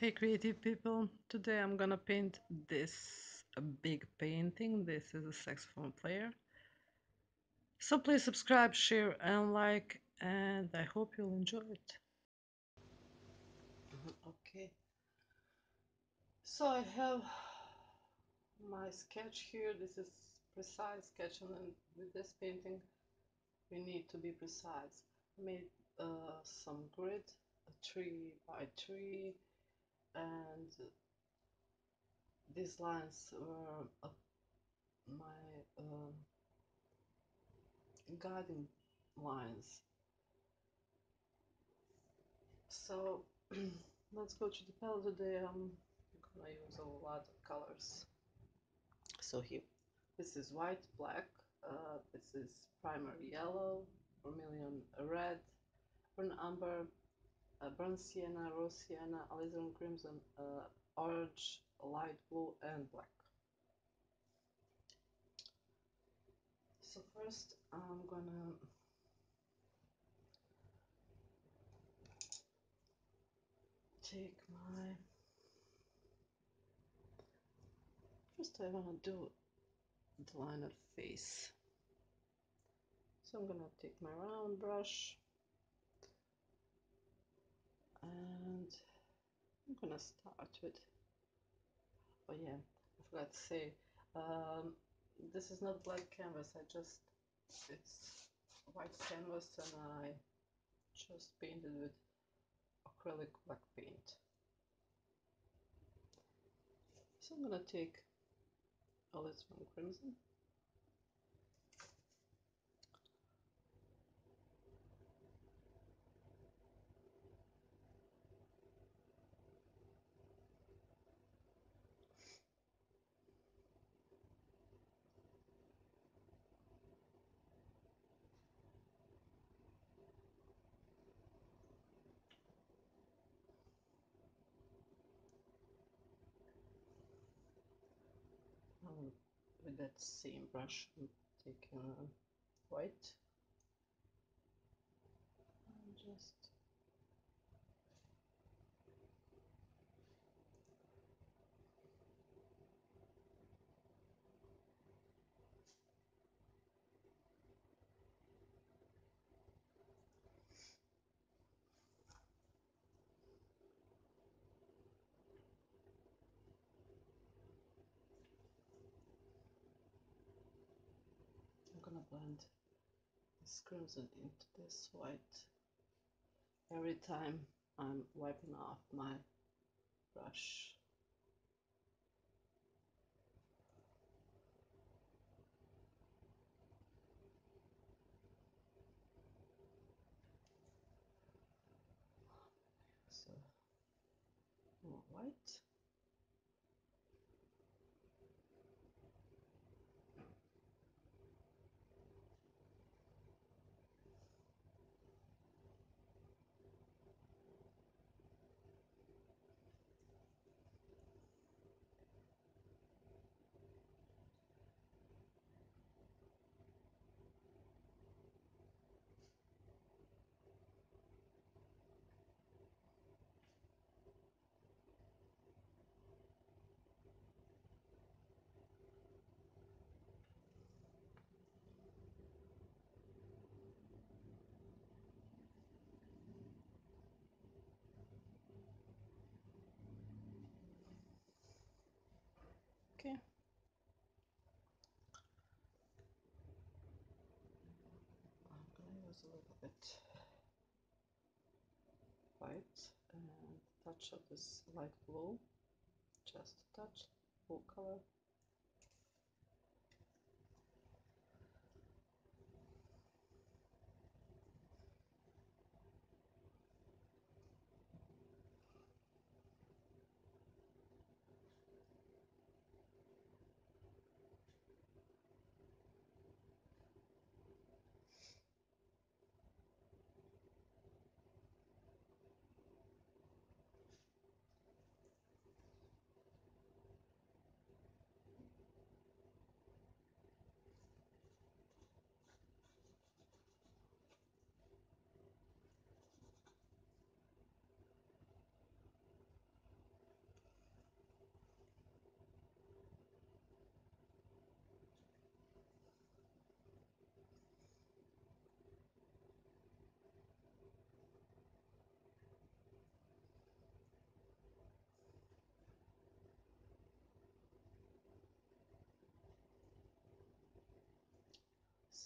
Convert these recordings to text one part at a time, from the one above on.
Hey creative people, today I'm gonna paint this big painting. This is a saxophone player. So please subscribe, share and like and I hope you'll enjoy it. Mm-hmm, okay. So I have my sketch here. This is precise sketch and with this painting we need to be precise. I made uh, some grid, a tree by tree and these lines were uh, my uh, guiding lines. So let's go to the palette today. I'm gonna use a lot of colors. So here, this is white, black, uh, this is primary yellow, vermilion red, burnt umber, uh, sienna, raw sienna, alizarin crimson, uh, orange, light blue, and black. So first I'm gonna take my first I wanna do the line of face. So I'm gonna take my round brush and I'm gonna start with oh yeah I forgot to say um, this is not black canvas I just it's white canvas and I just painted with acrylic black paint. So I'm gonna take alizarin crimson um, with that same brush I'm taking uh, white. And just I'm this crimson into this white every time I'm wiping off my brush. So more white. Okay. I'm gonna bit white and touch of this light blue, just touch, blue color.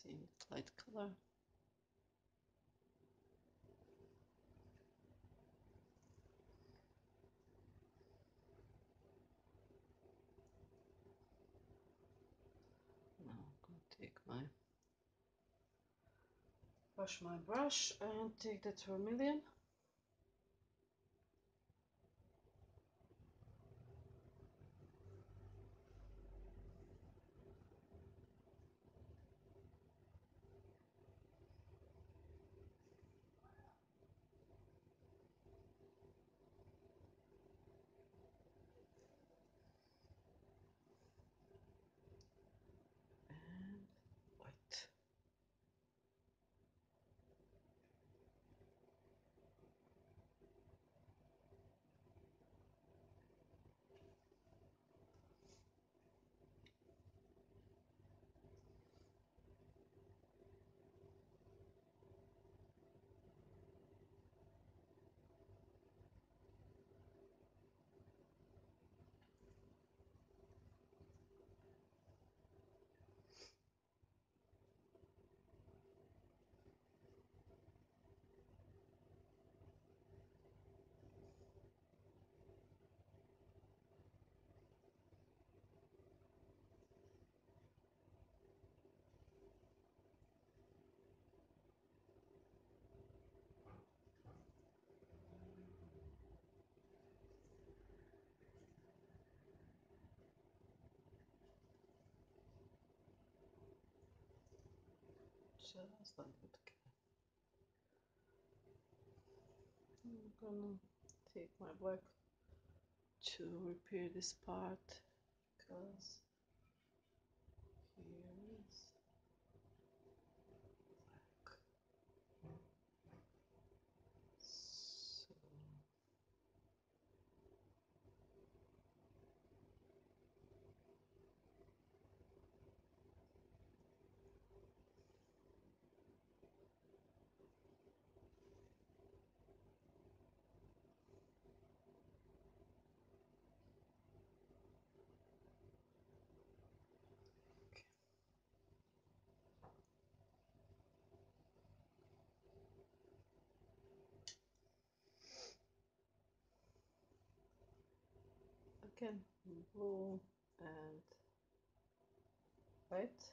Seeing light color. Now I'm going to take my wash my brush and take that vermilion just a little bit. I'm gonna take my black to repair this part because here is blue and white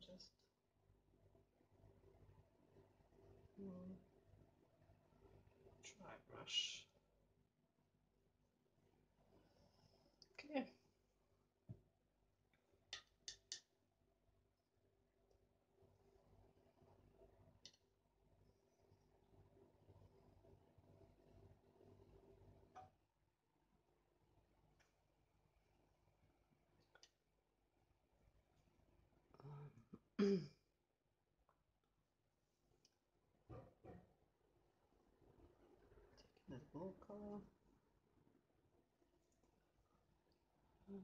just mm, dry brush. Okay. Um, taking the blue color. and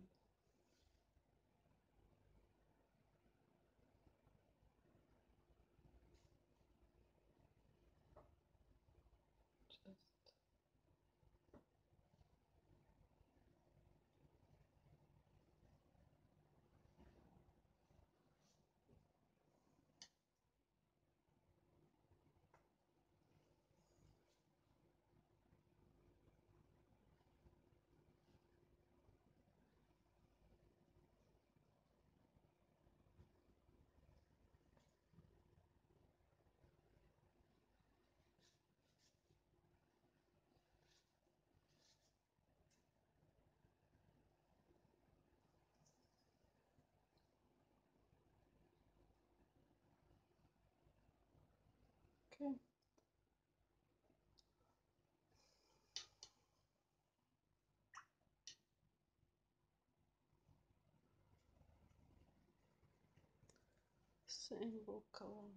Just okay. Same color.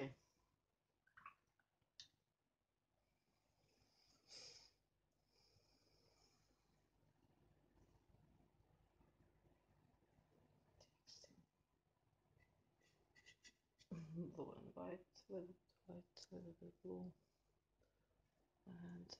Okay. Blue and white, with white, little bit blue, and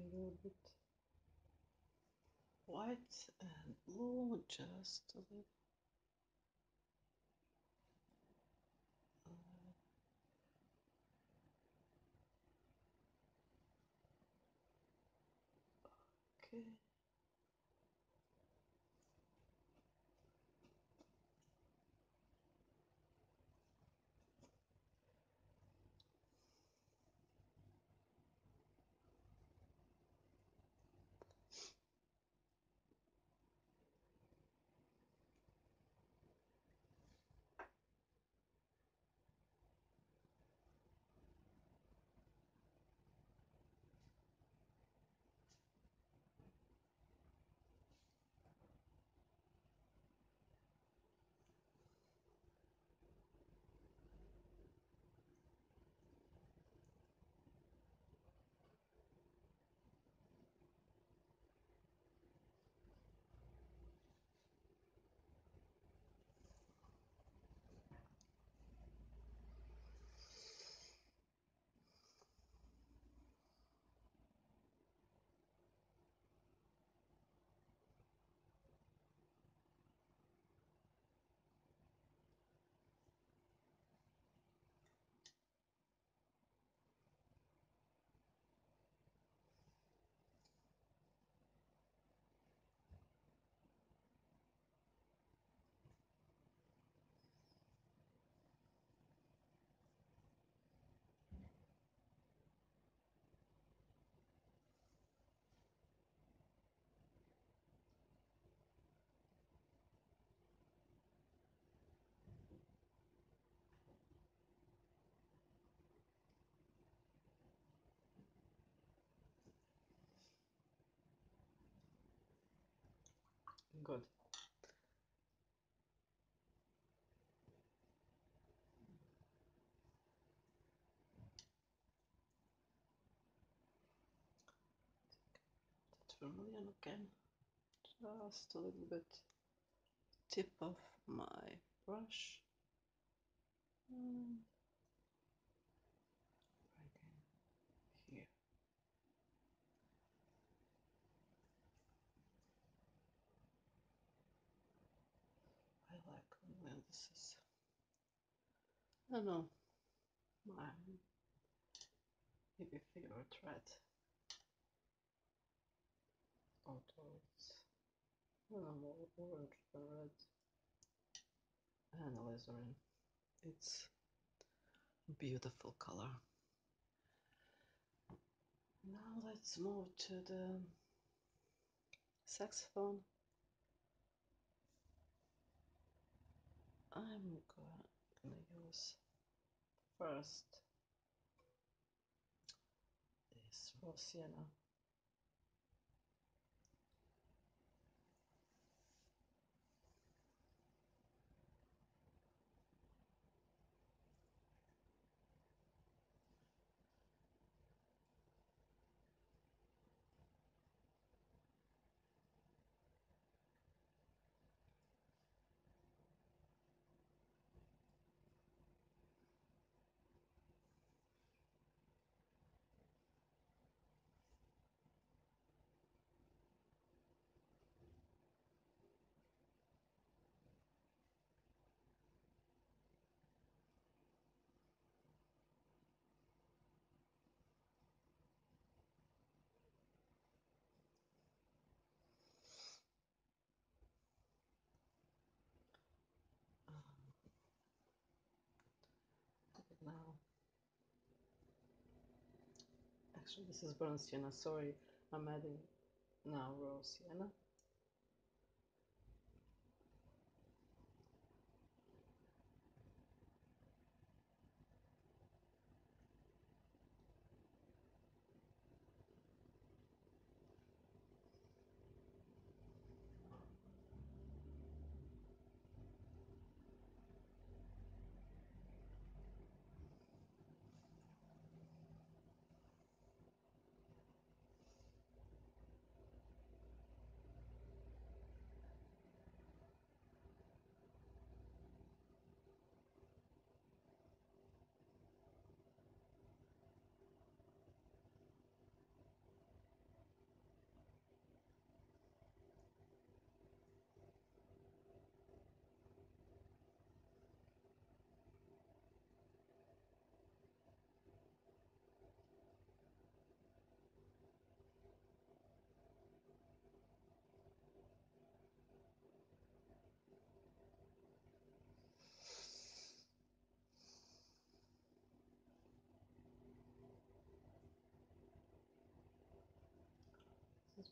A little bit white and blue, just a little. Okay. Good. That vermilion again. Just a little bit tip of my brush. And right in here. I like when this is, Know, my maybe favorite red. Although it's, orange red. And alizarin. It's a beautiful color. Now let's move to the saxophone. I'm gonna use first this raw sienna. now. Actually, this is sienna. Sorry, I'm adding now raw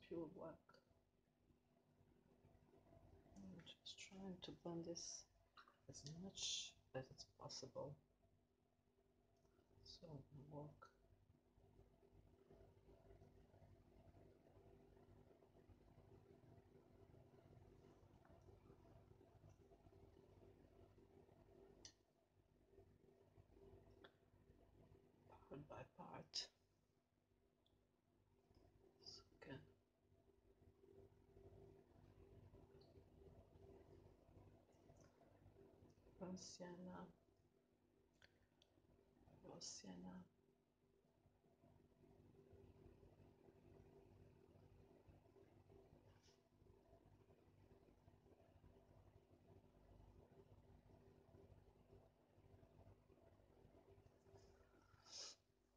pure black. I'm just trying to blend this as much as it's possible. So work Luciana. Luciana.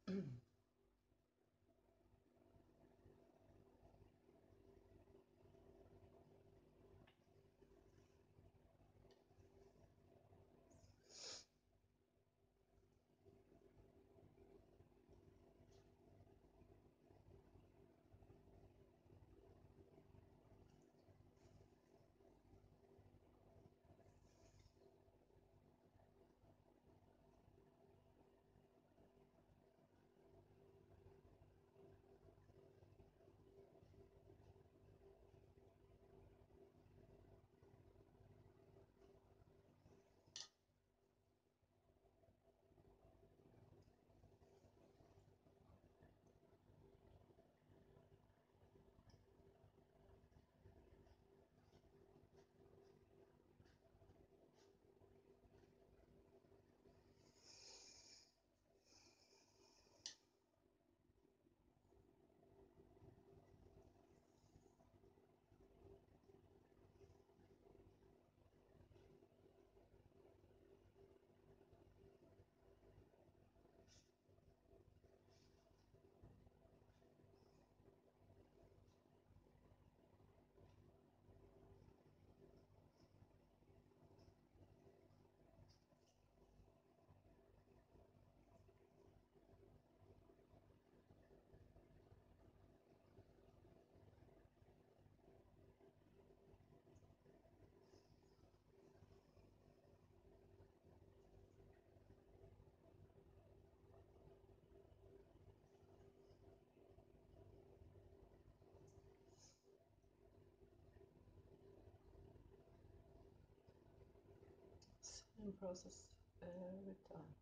mm Same process every time.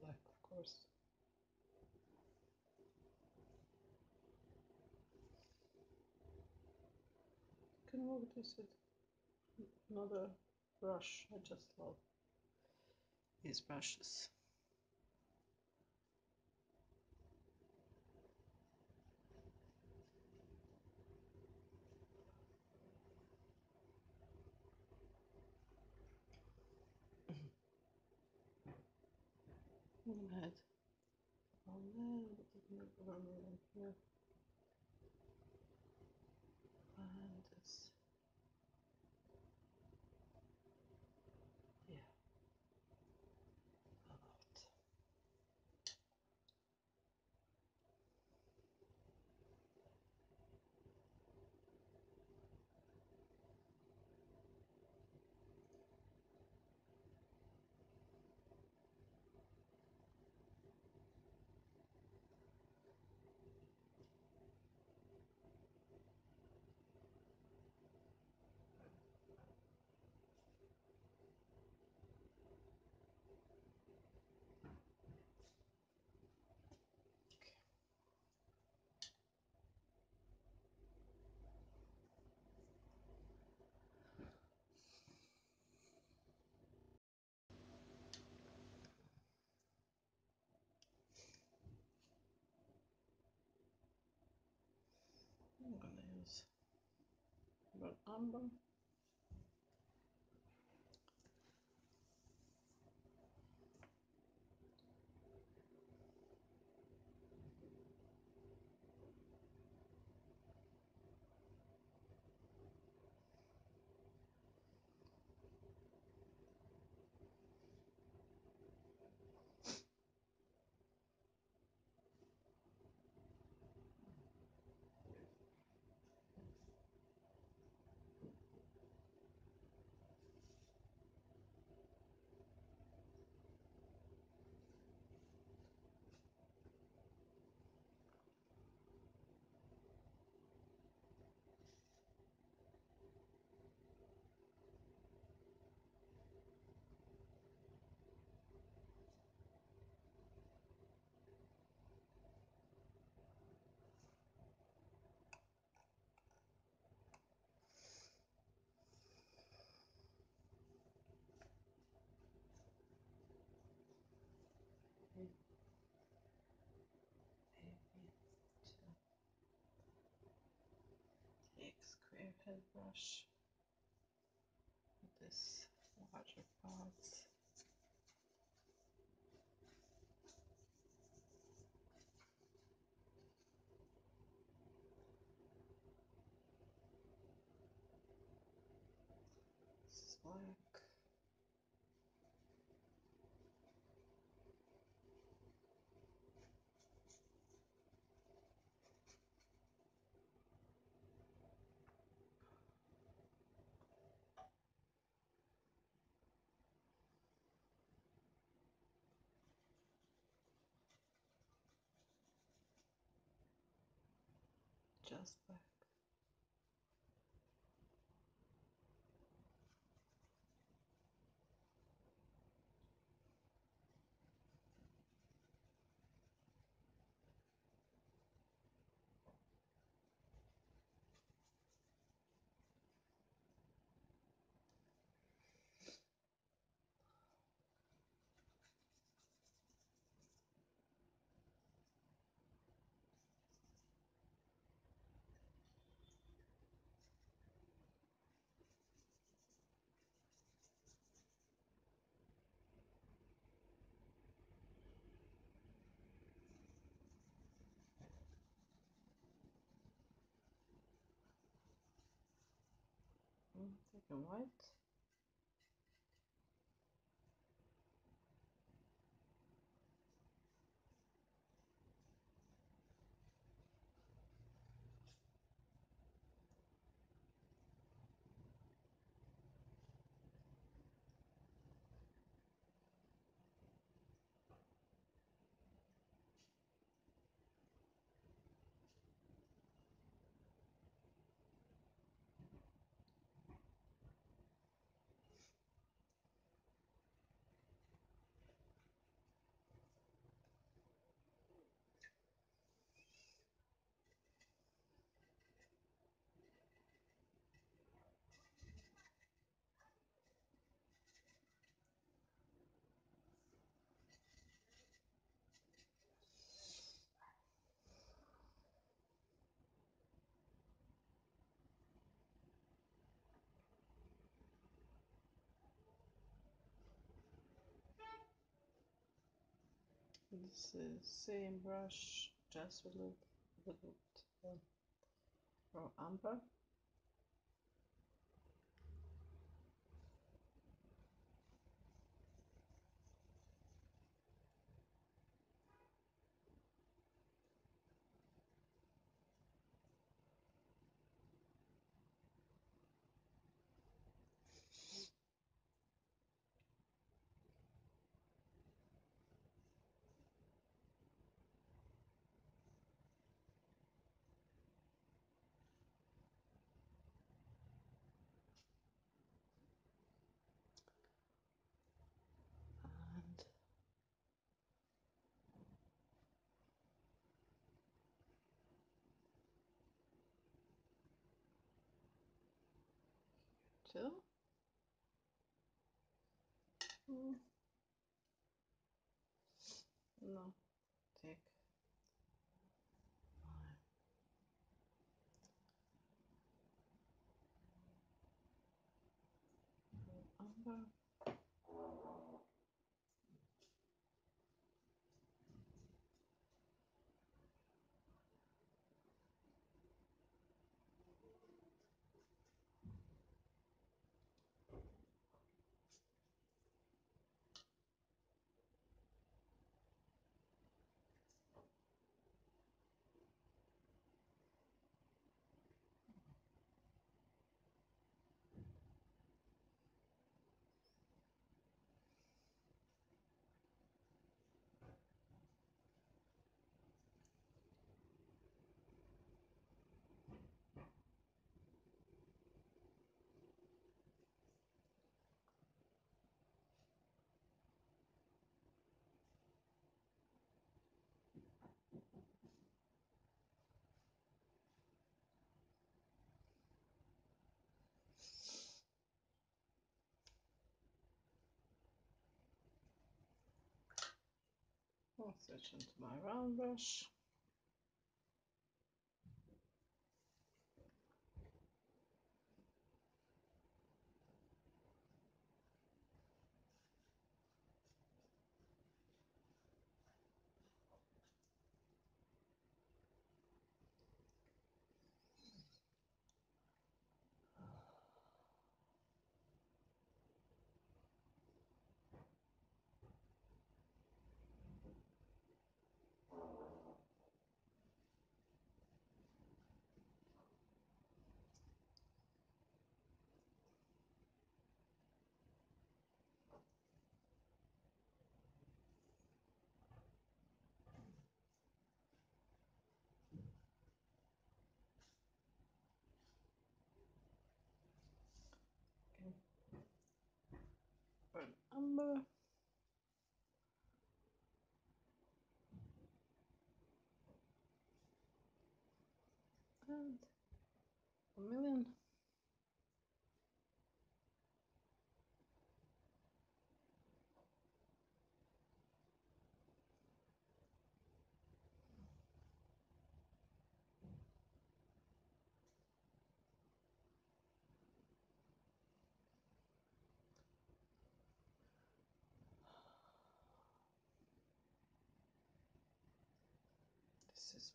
Black, of course. You can move this with another brush. I just love these brushes. I'm gonna add a little of vermilion here. And this. Yeah. I love it. Gonna use burnt square brush this water part. This is why black. Mm, taking white. This is same brush, just a little, little uh, raw umber. Two. Mm. No, take my umber. Switch into my round brush. Amber. This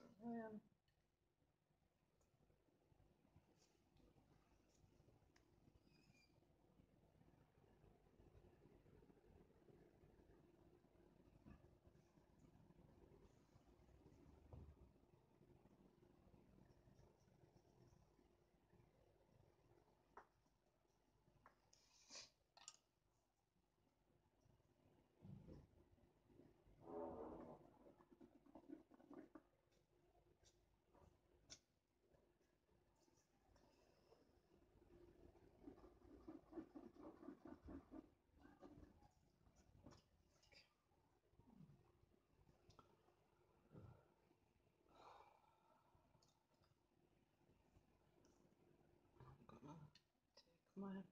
my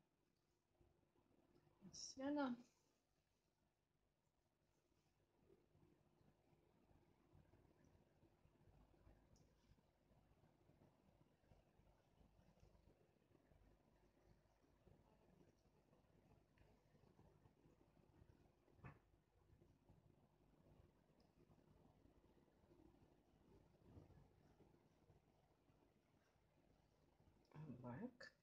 sienna. black.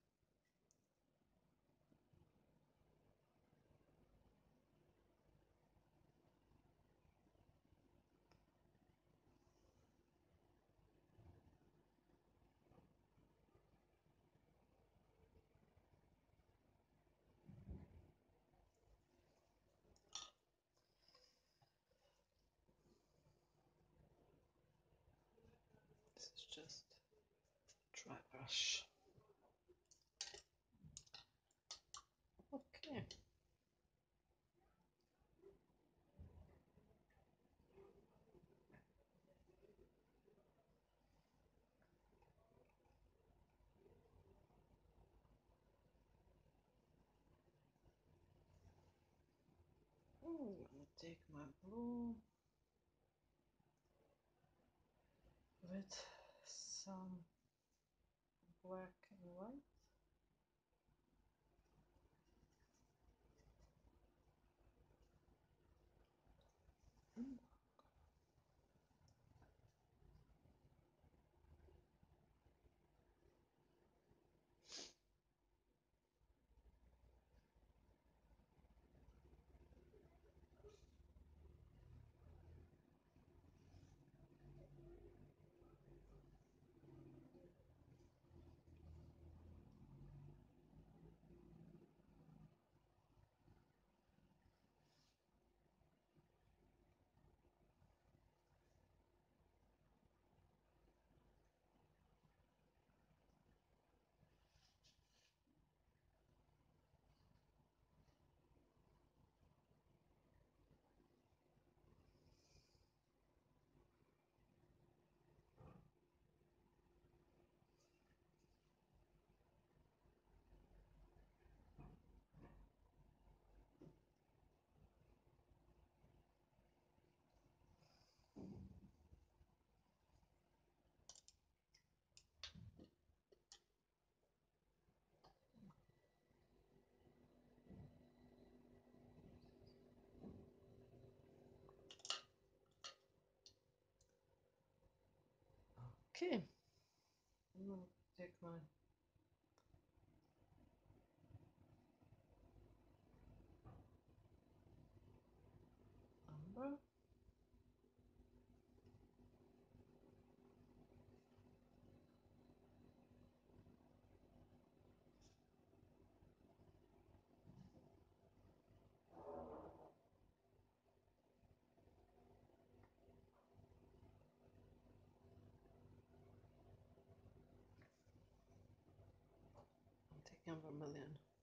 This is just dry brush. Okay. Gonna take my blue with some black and white. Okay. I'm gonna take umber. I'm taking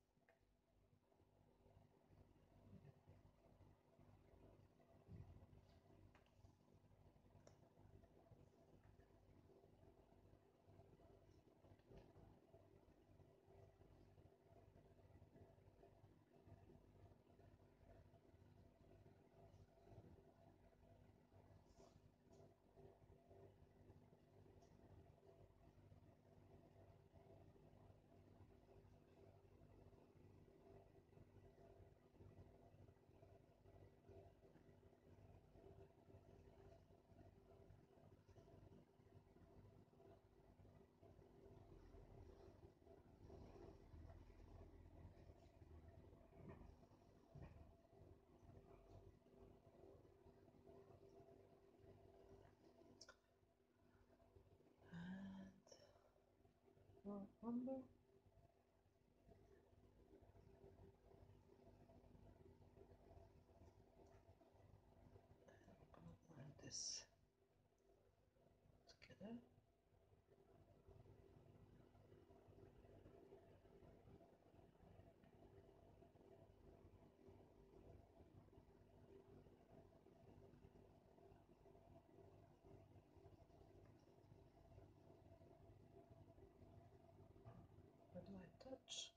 more umber. I'm gonna blend this together. I touch?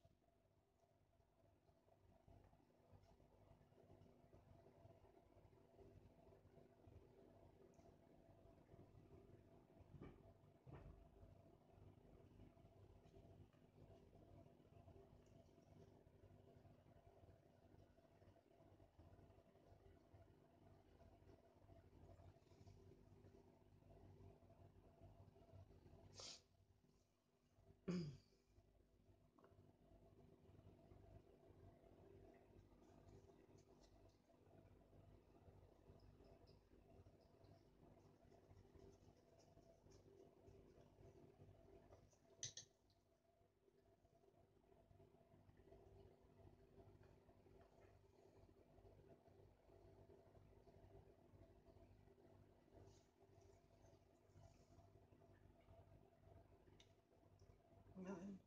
Nine.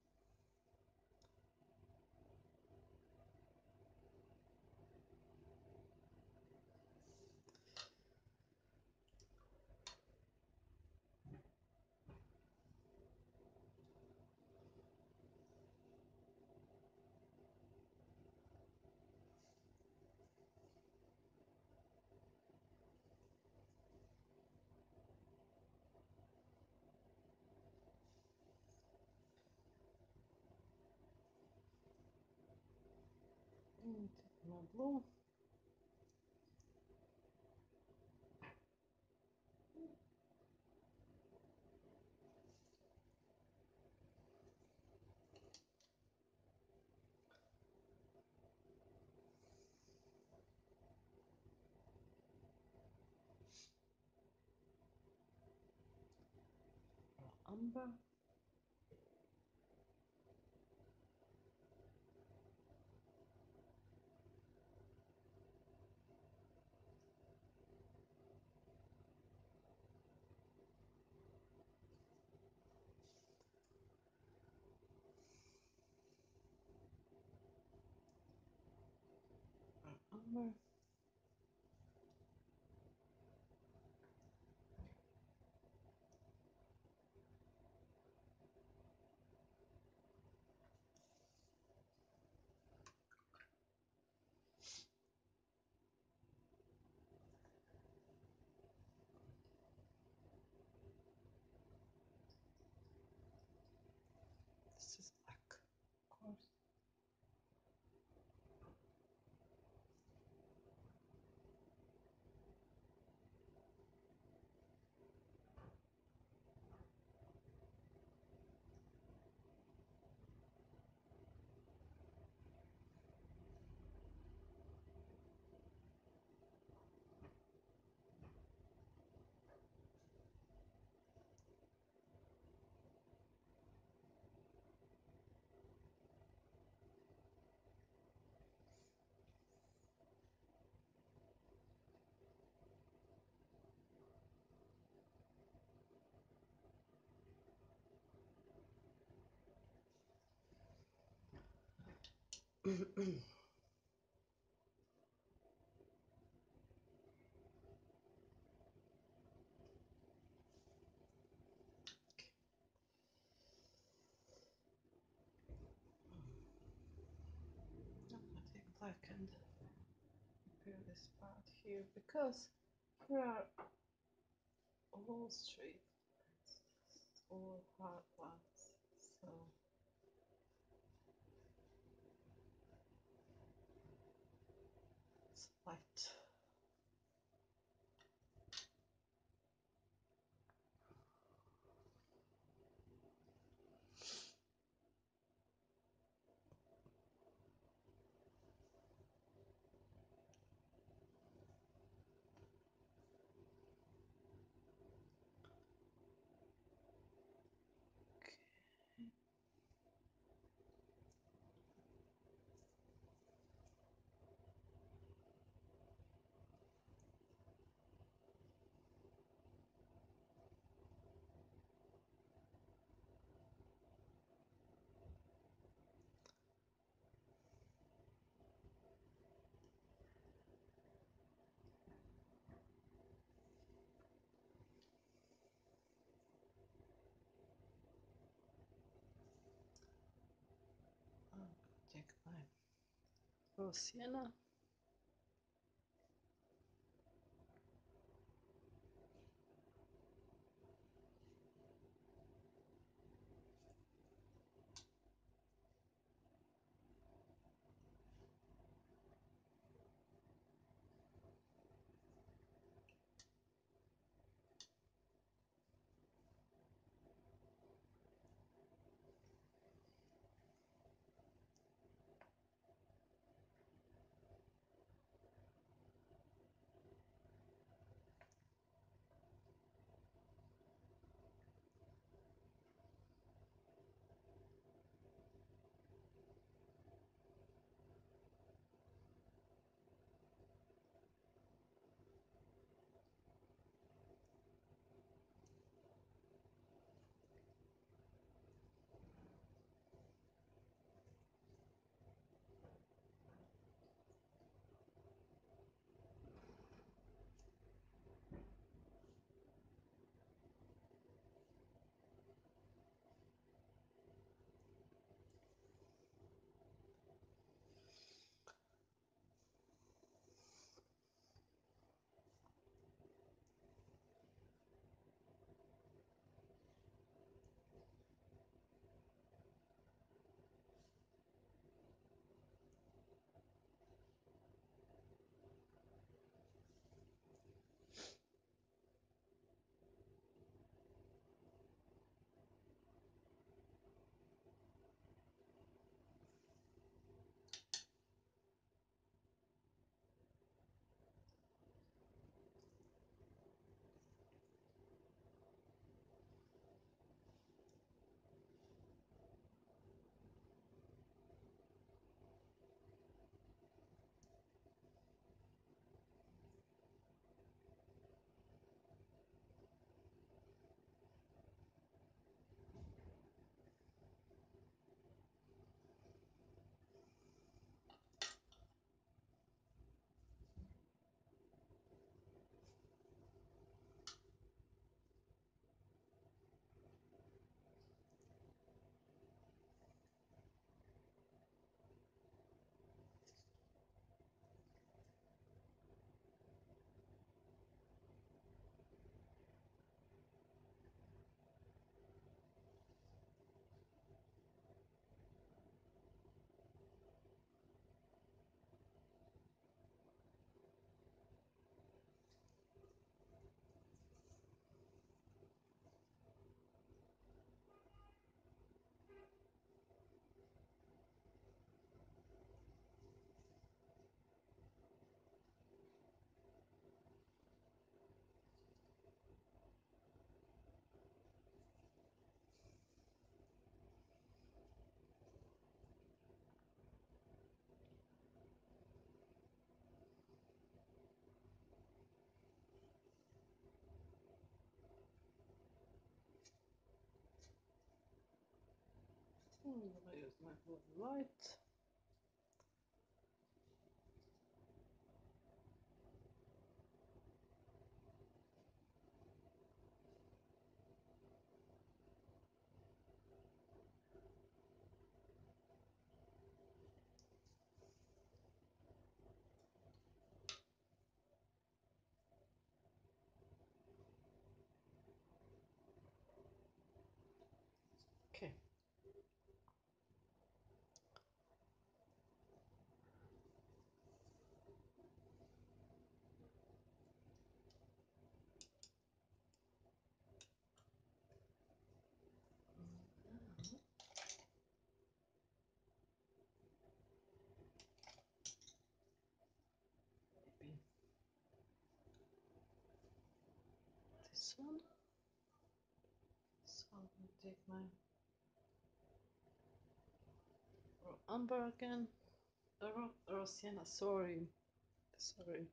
Mm, take more blue. Black and prepare this part here because here are all straight all hard lines. So it's light. Okay. Rose oh, sienna Use my blue one. So I'm gonna take my umber again. Raw sienna, sorry. Sorry.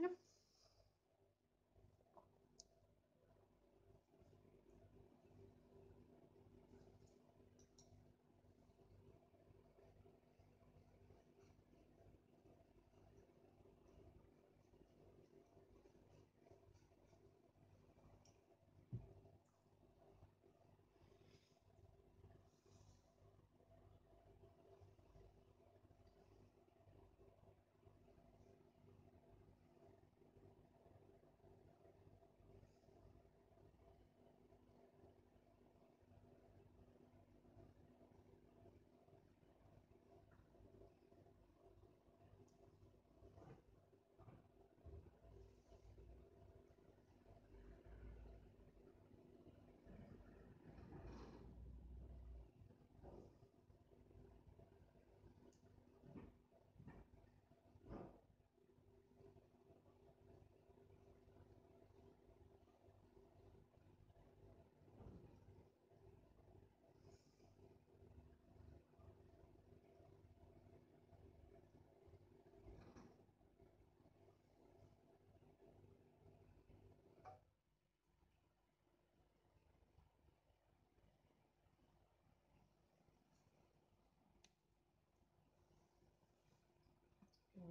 Yep. Going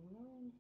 on.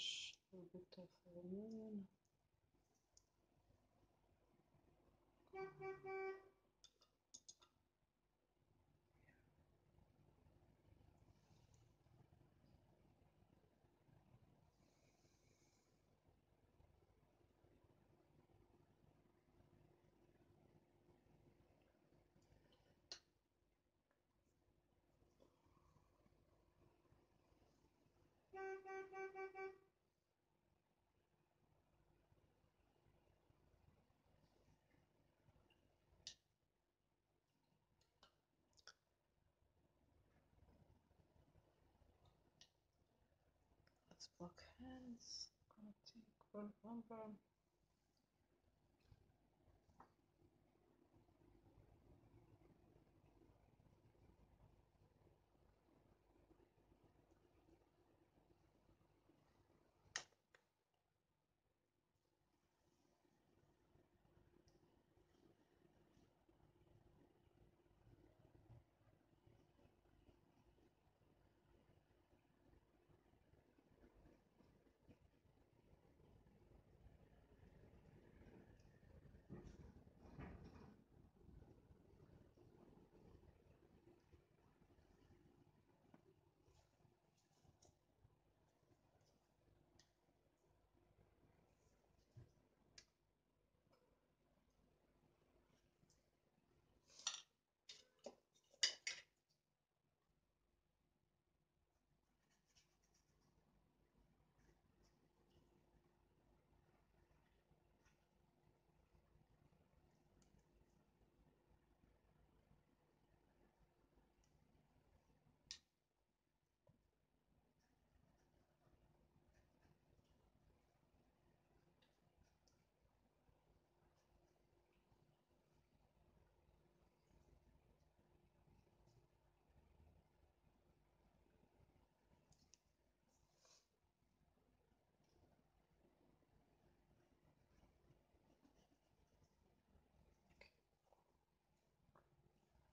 Brush, a little bit of block hands. Gonna take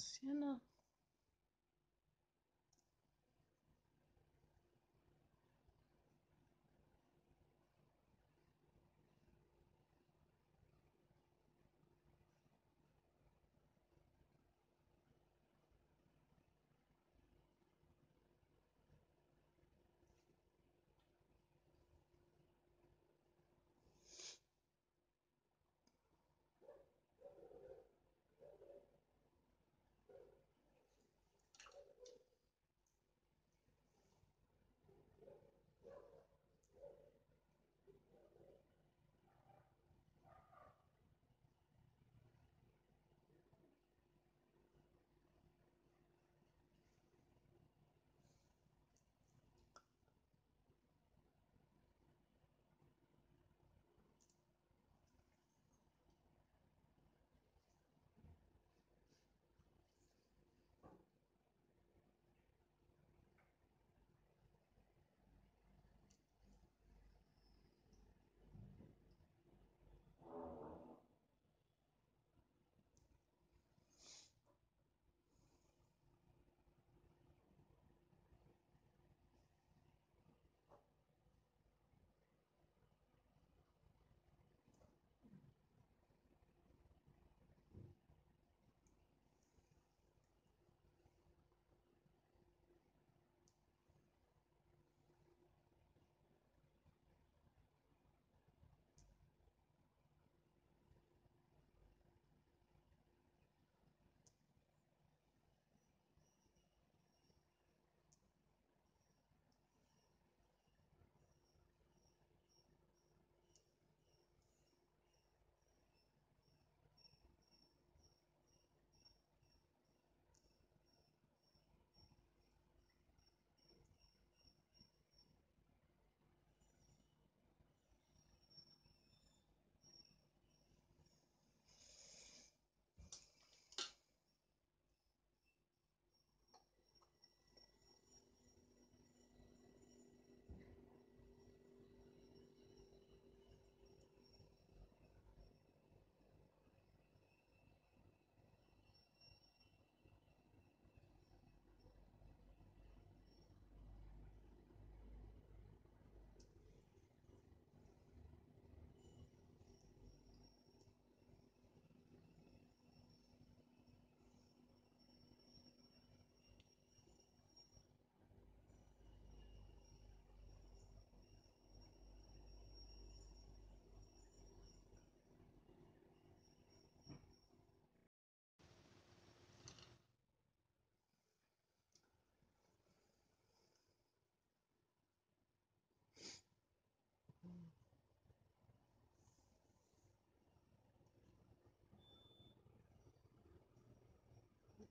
burnt umber.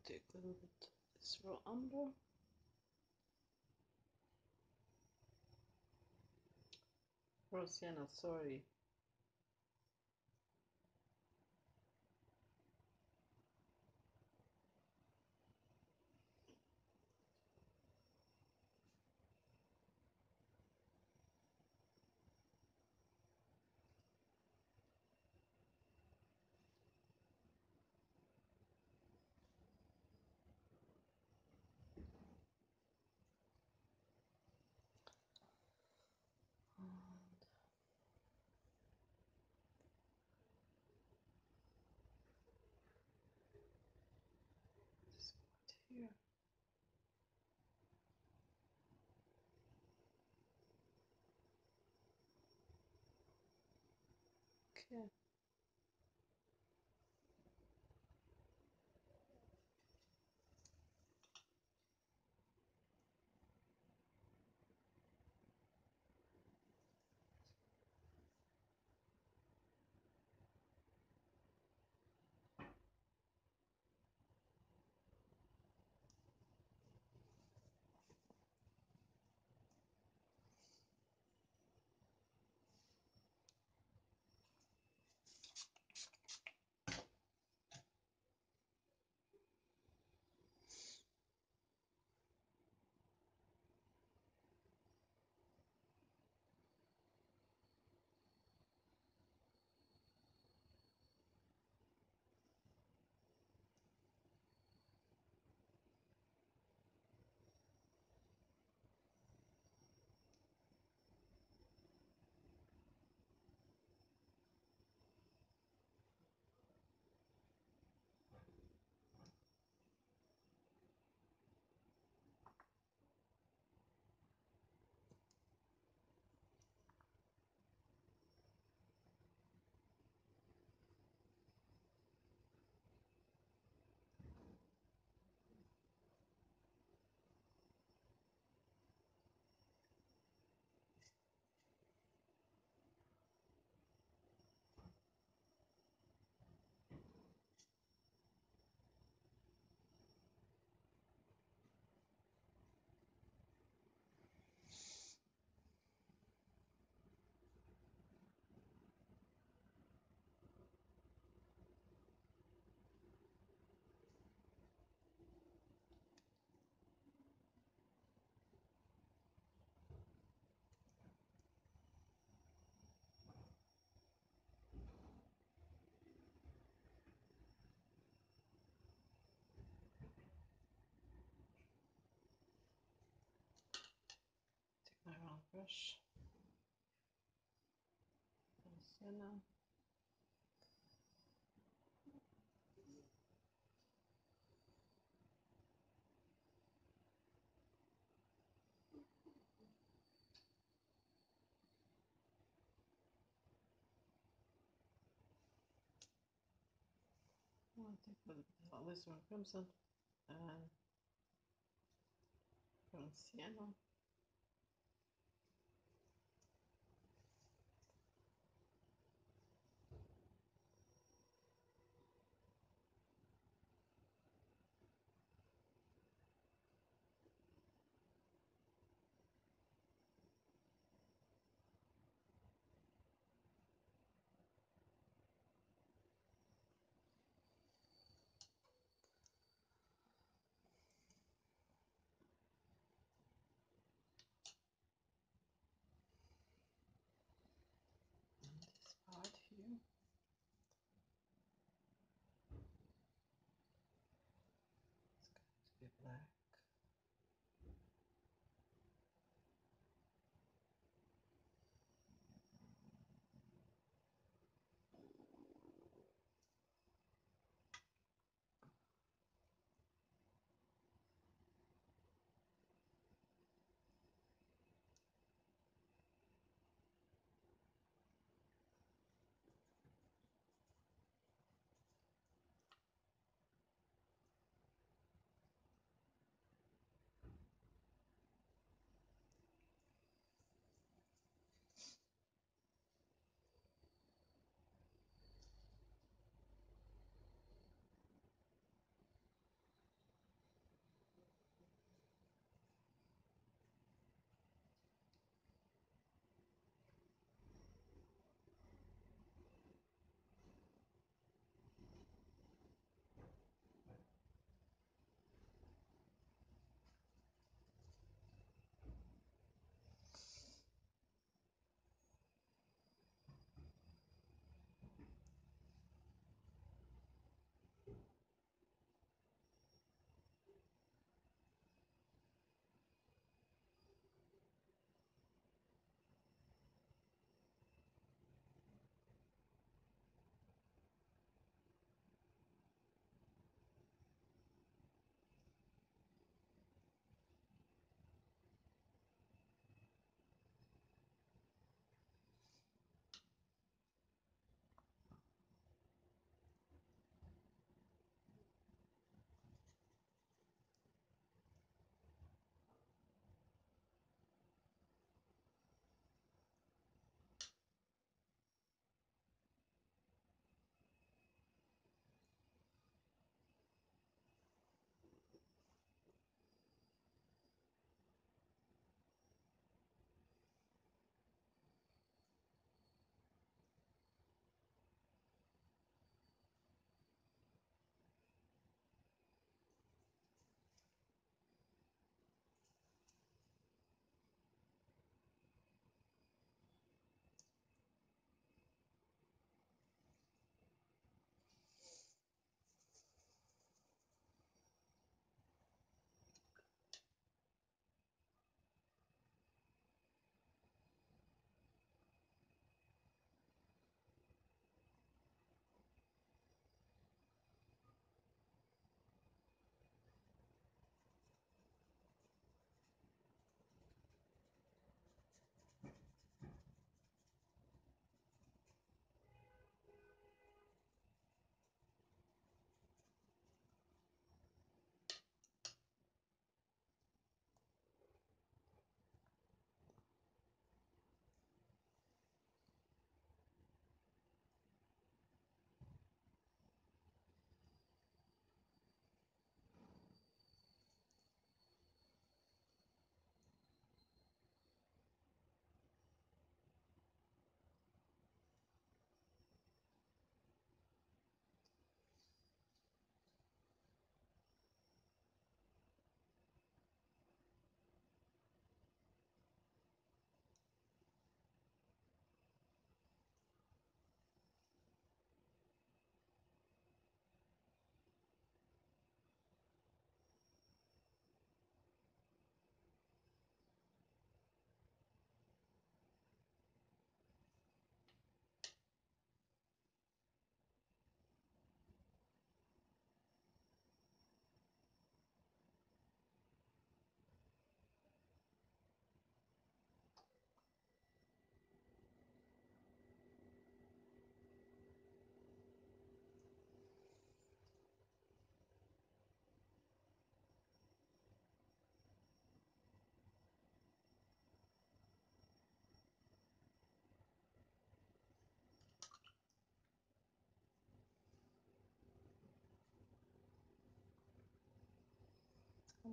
Sienna. a little this raw umber. Rosienna, sorry. Here. Okay. Take my round brush. And sienna. I'll take a little bit of alizarin crimson and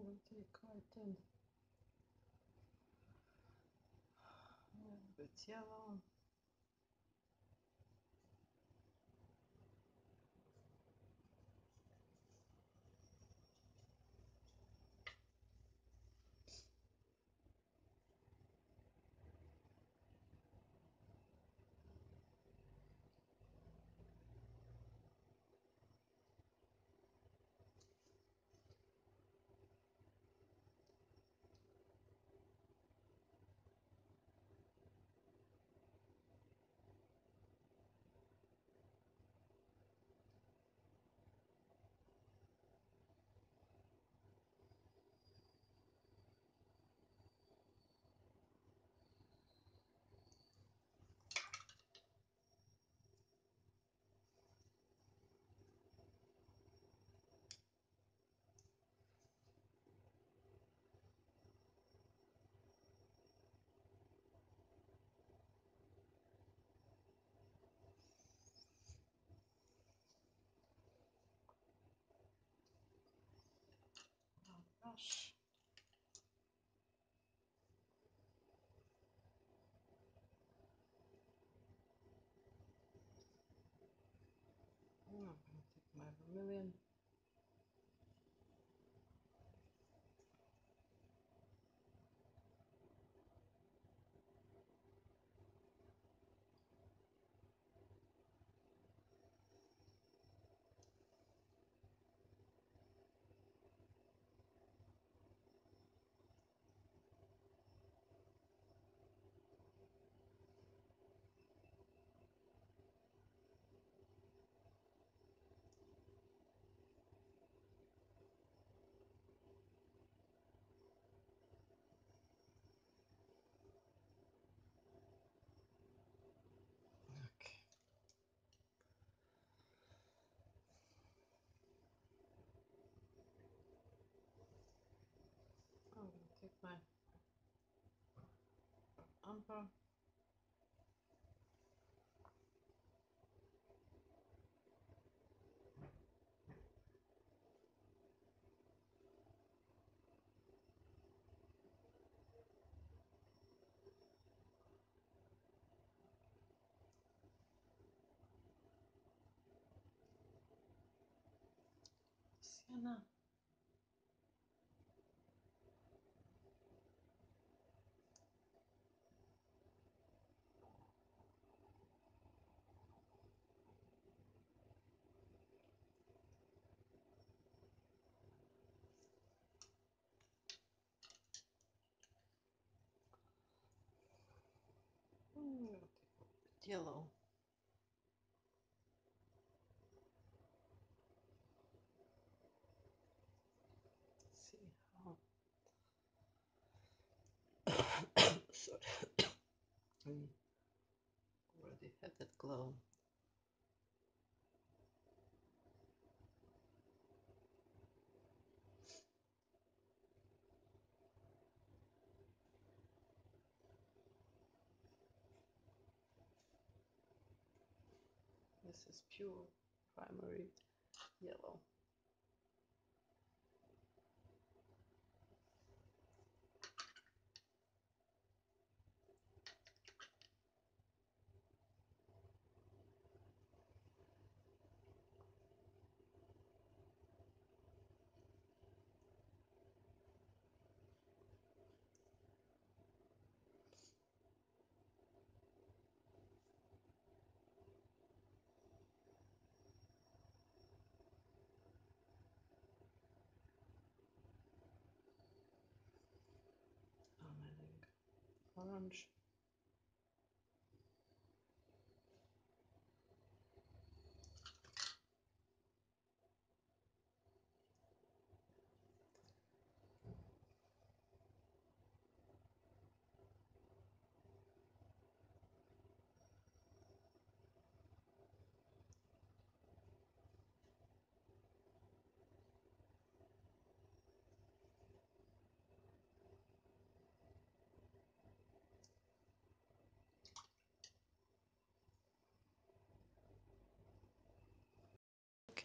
burnt sienna. I'm going brush. I'm going to take my vermilion. Okay. I'm going to take my umber. Sienna. Mm, I'll take a bit yellow. See how. Sorry. we mm. already had that glow. This is pure primary yellow. I'm adding orange.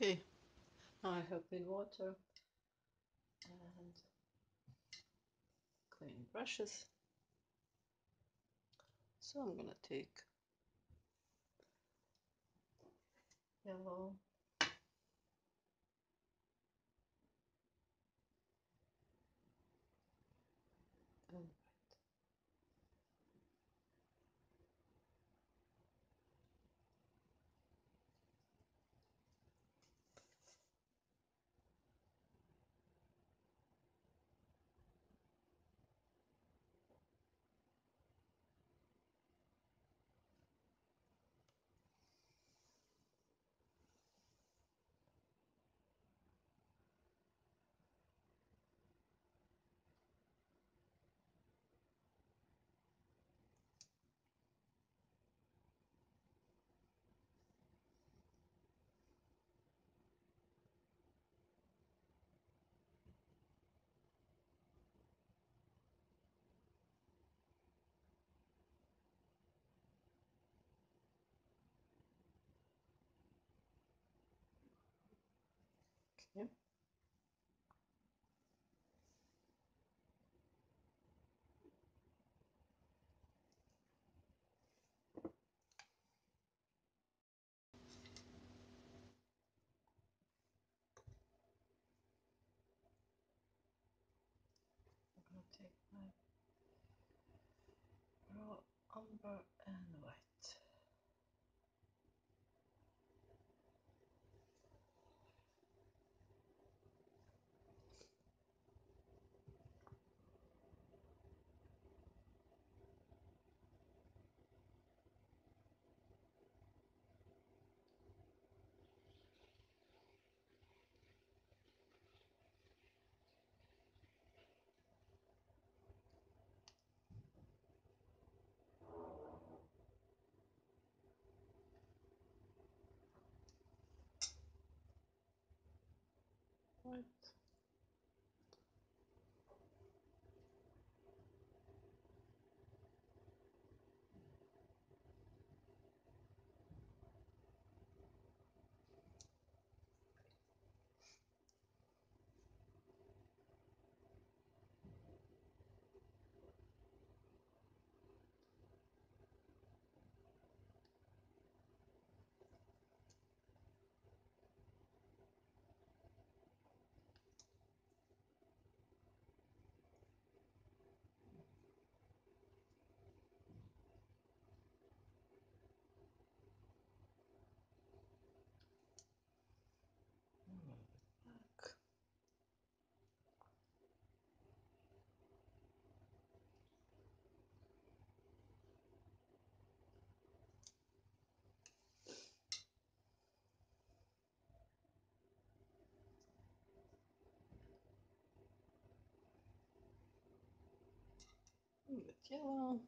Okay, I have clean water and clean brushes. So I'm gonna take yellow okay. I'm gonna take my raw umber and white. White. A little bit yellow.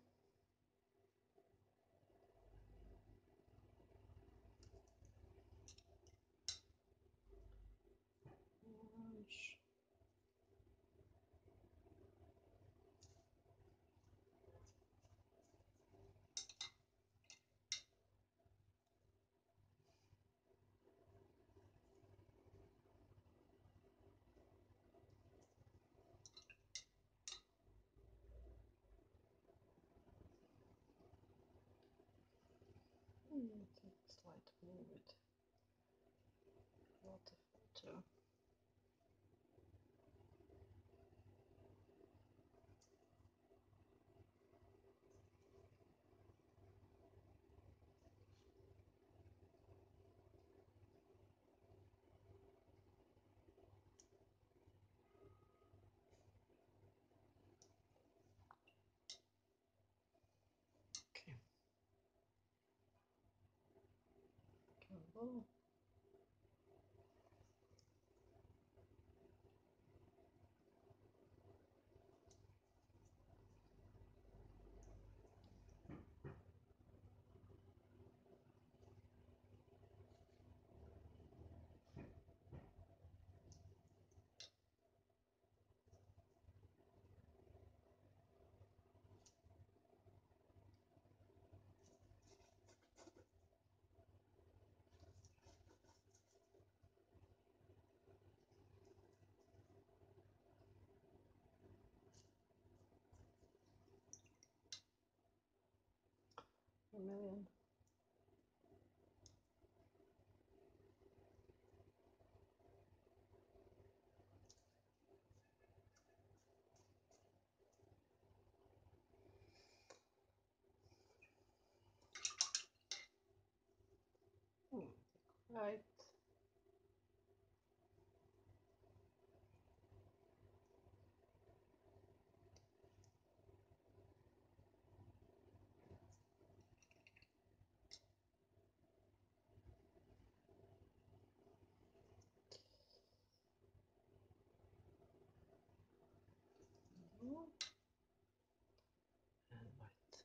Orange. Take slight blue with water filter. Okay. Campbell. Million. Hmm, right. blue and white.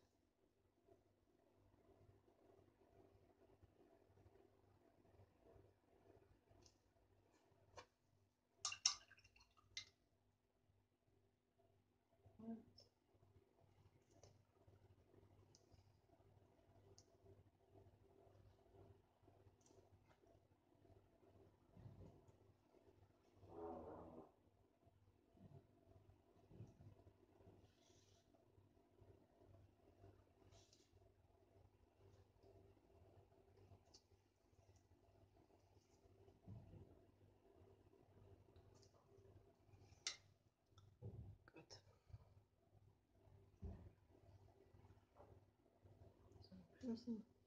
White. Good. So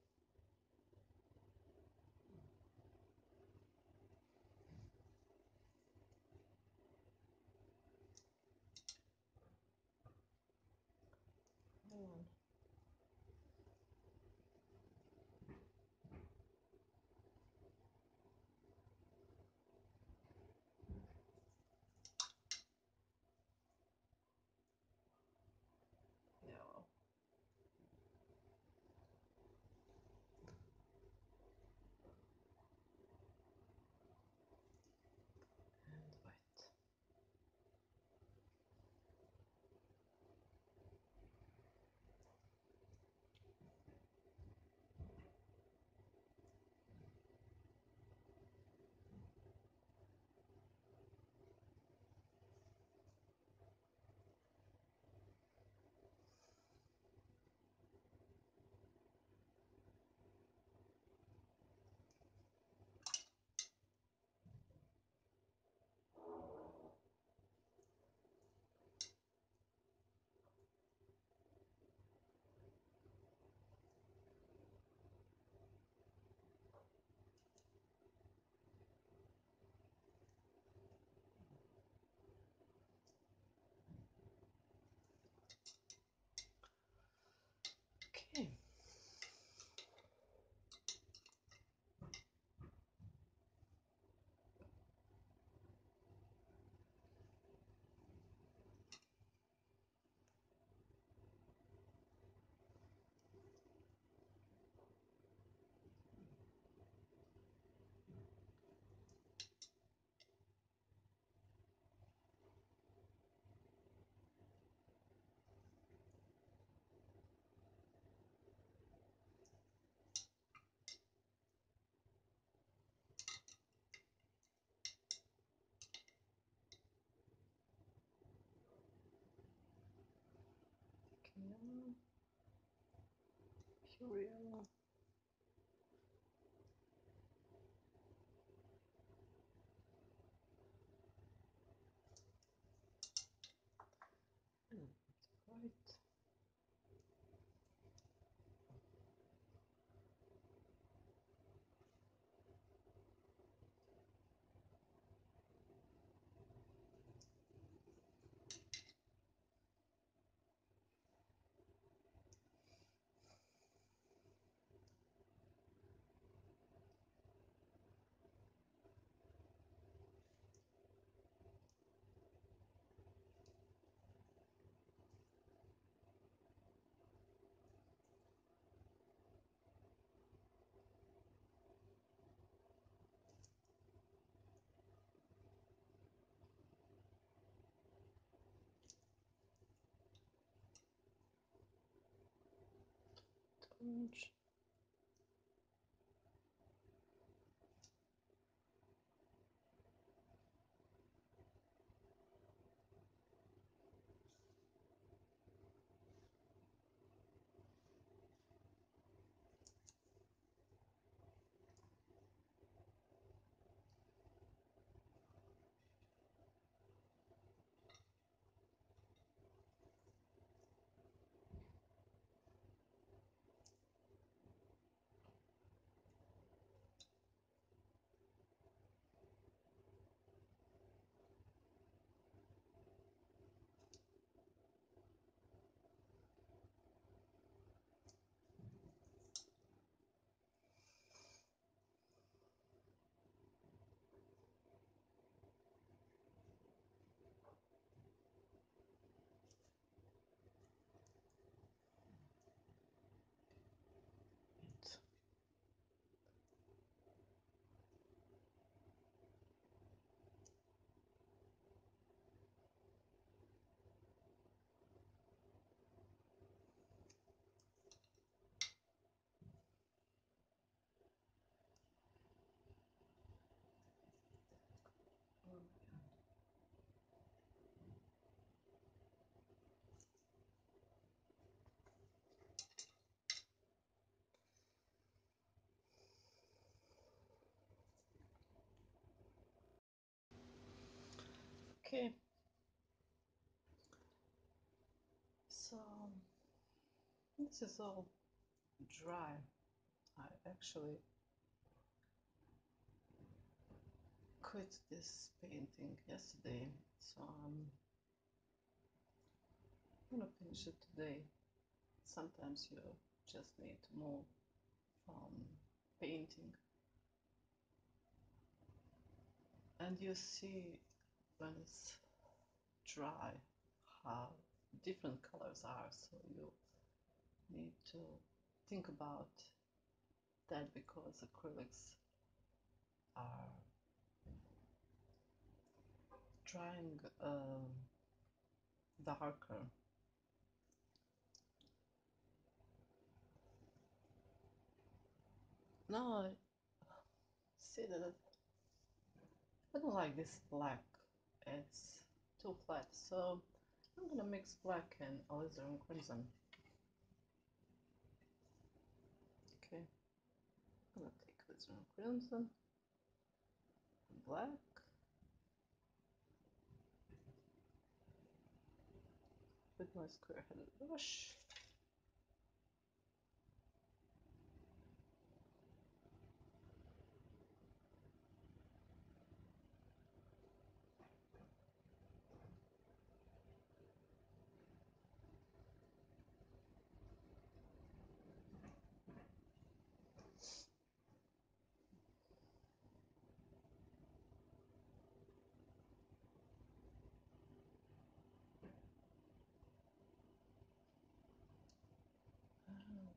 Yellow. Pure yellow. And white. Orange. Okay. So this is all dry. I actually quit this painting yesterday, so I'm gonna finish it today. Sometimes you just need more painting, and you see when it's dry how different colors are. So you need to think about that because acrylics are trying um, darker. Now I see that I don't like this black. It's too flat. So I'm gonna mix black and alizarin crimson. Okay, I'm gonna take alizarin crimson, black, with my square-headed brush.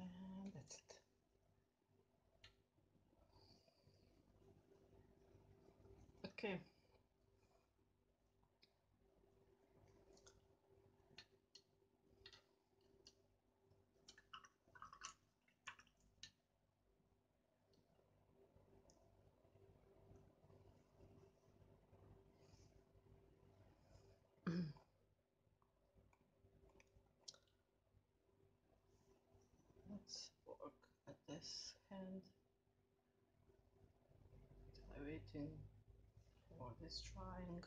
and that's it. Okay. Let's work at this. I'm waiting for this drying.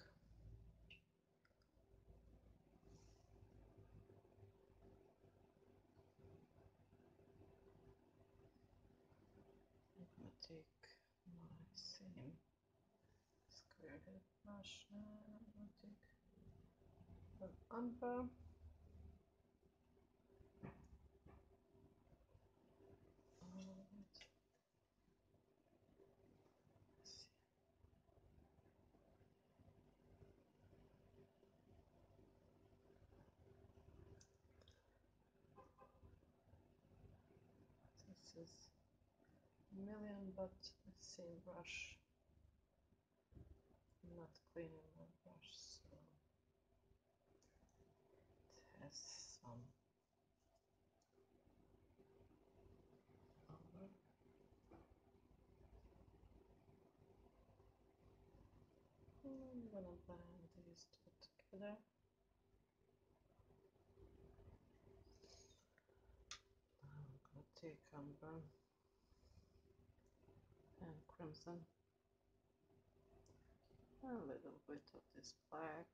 I'm gonna take my same square brush and I'm take an umber. And see. This is million, but same brush. I'm not cleaning my brush, so it has some. I'm hmm, gonna blend these two together. I'm gonna take umber and crimson. A little bit of this black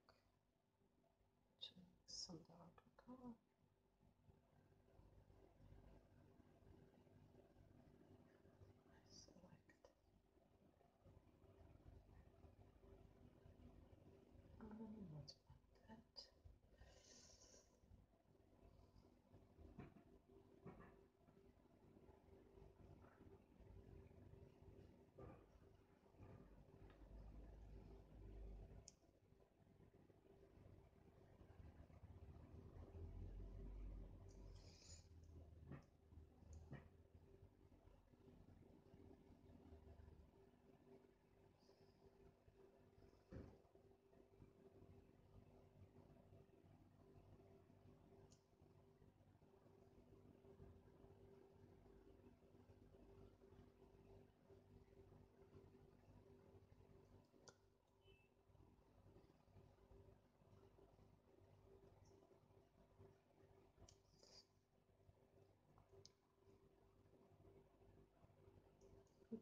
some darker color. I select and let's blend that.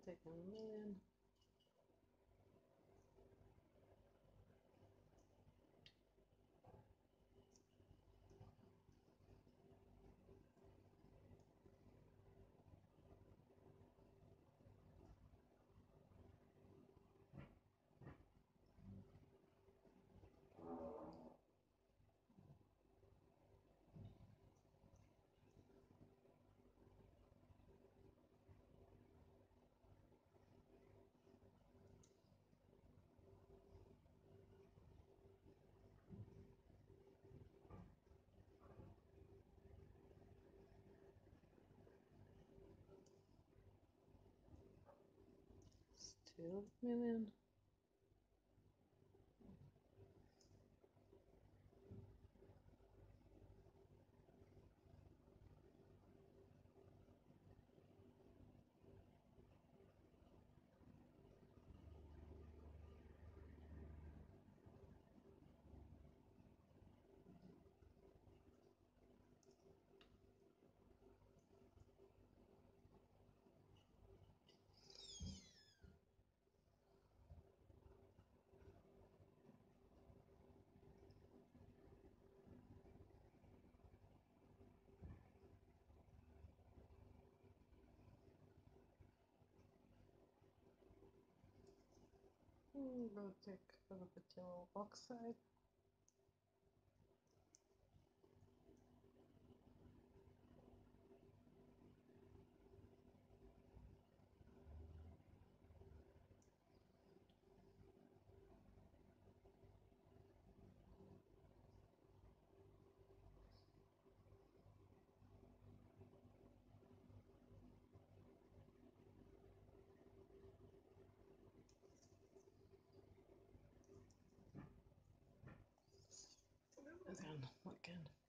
I'm a million. Still million. I'm gonna take a yellow oxide. Again, again. darker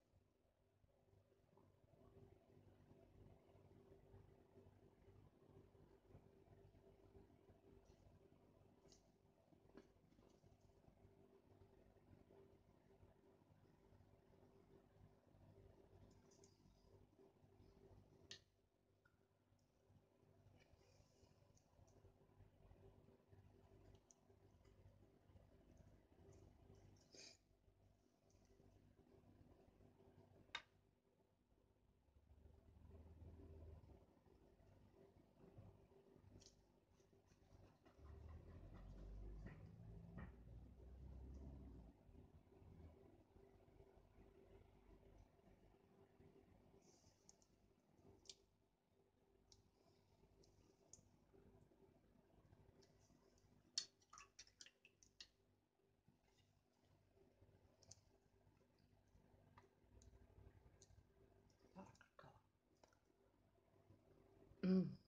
Mm.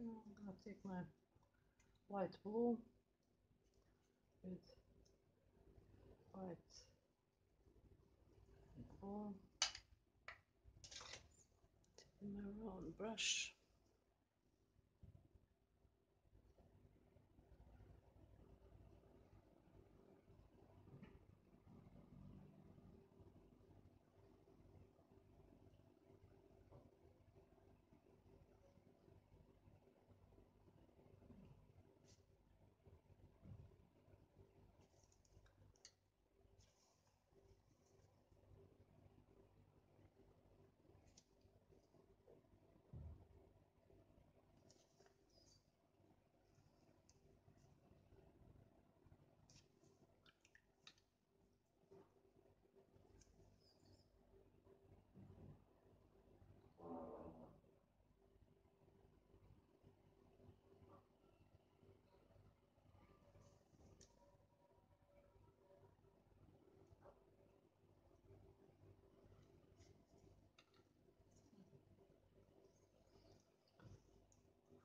I'm gonna take my light blue with white blue. Take my round brush.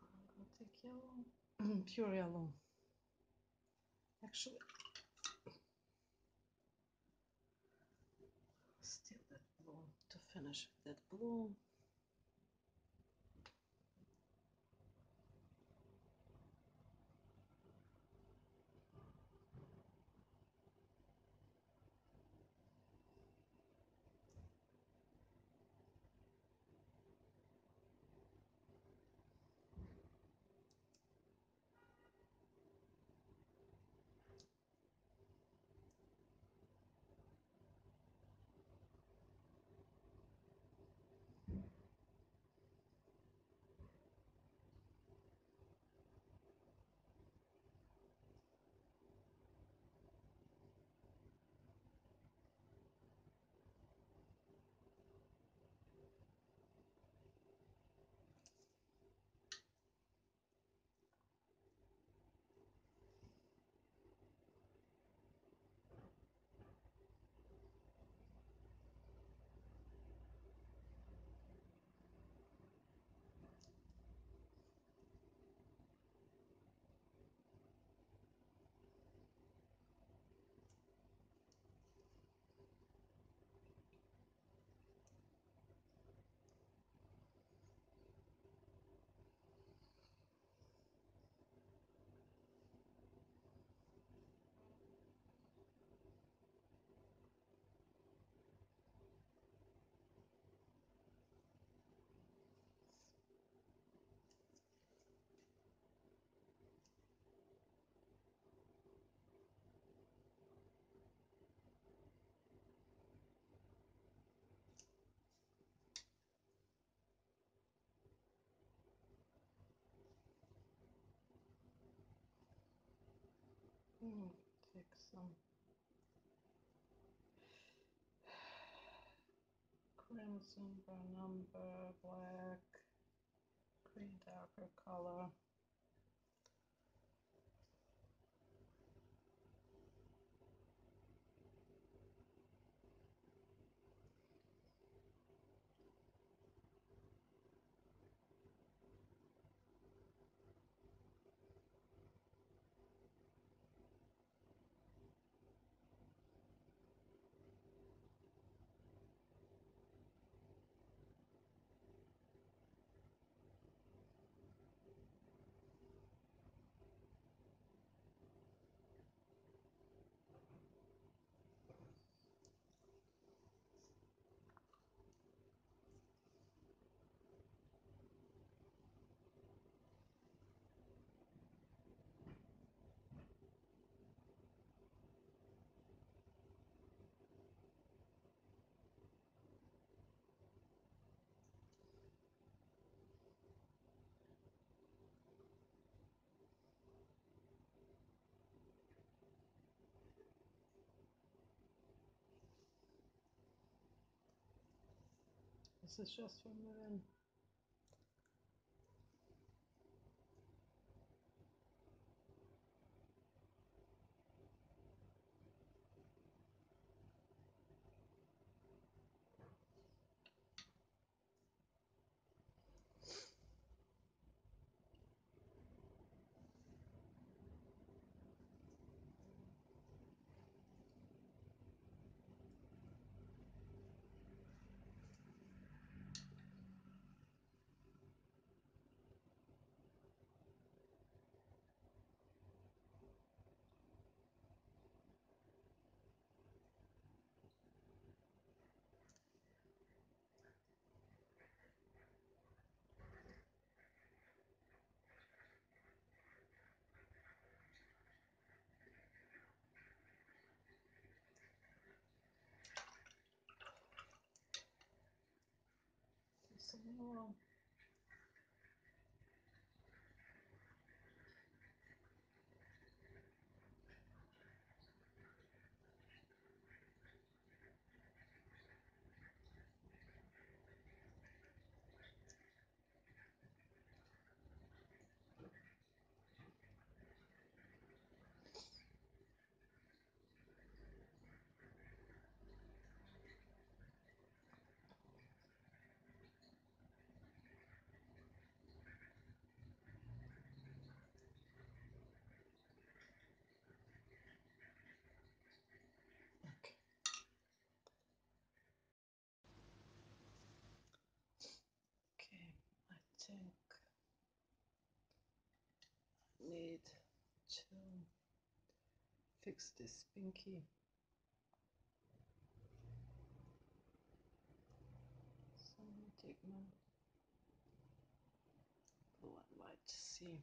I'm gonna take yellow, pure yellow. Actually, still that blue to finish that blue. Hmm, take some crimson, brown umber, black, green darker color. This is just for Marin. More. Okay. Okay, I think I need to fix this pinky. So let me take my blue and white to see.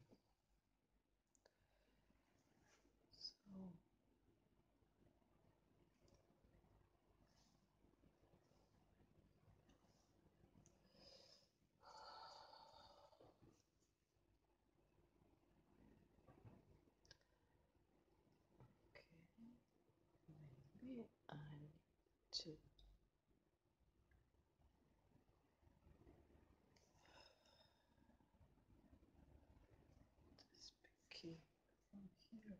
So okay, maybe I need to this pinky from here.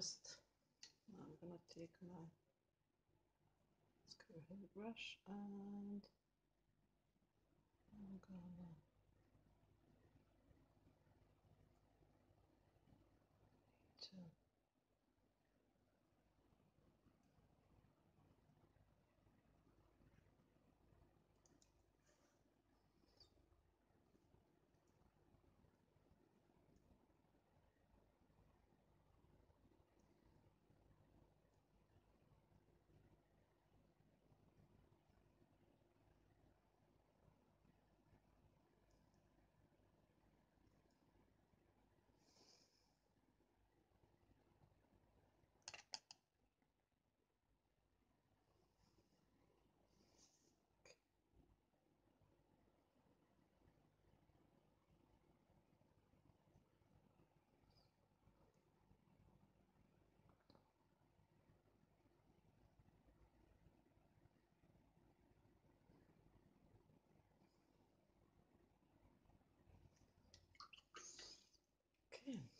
First, I'm gonna take my square head brush and I'm gonna too. Okay.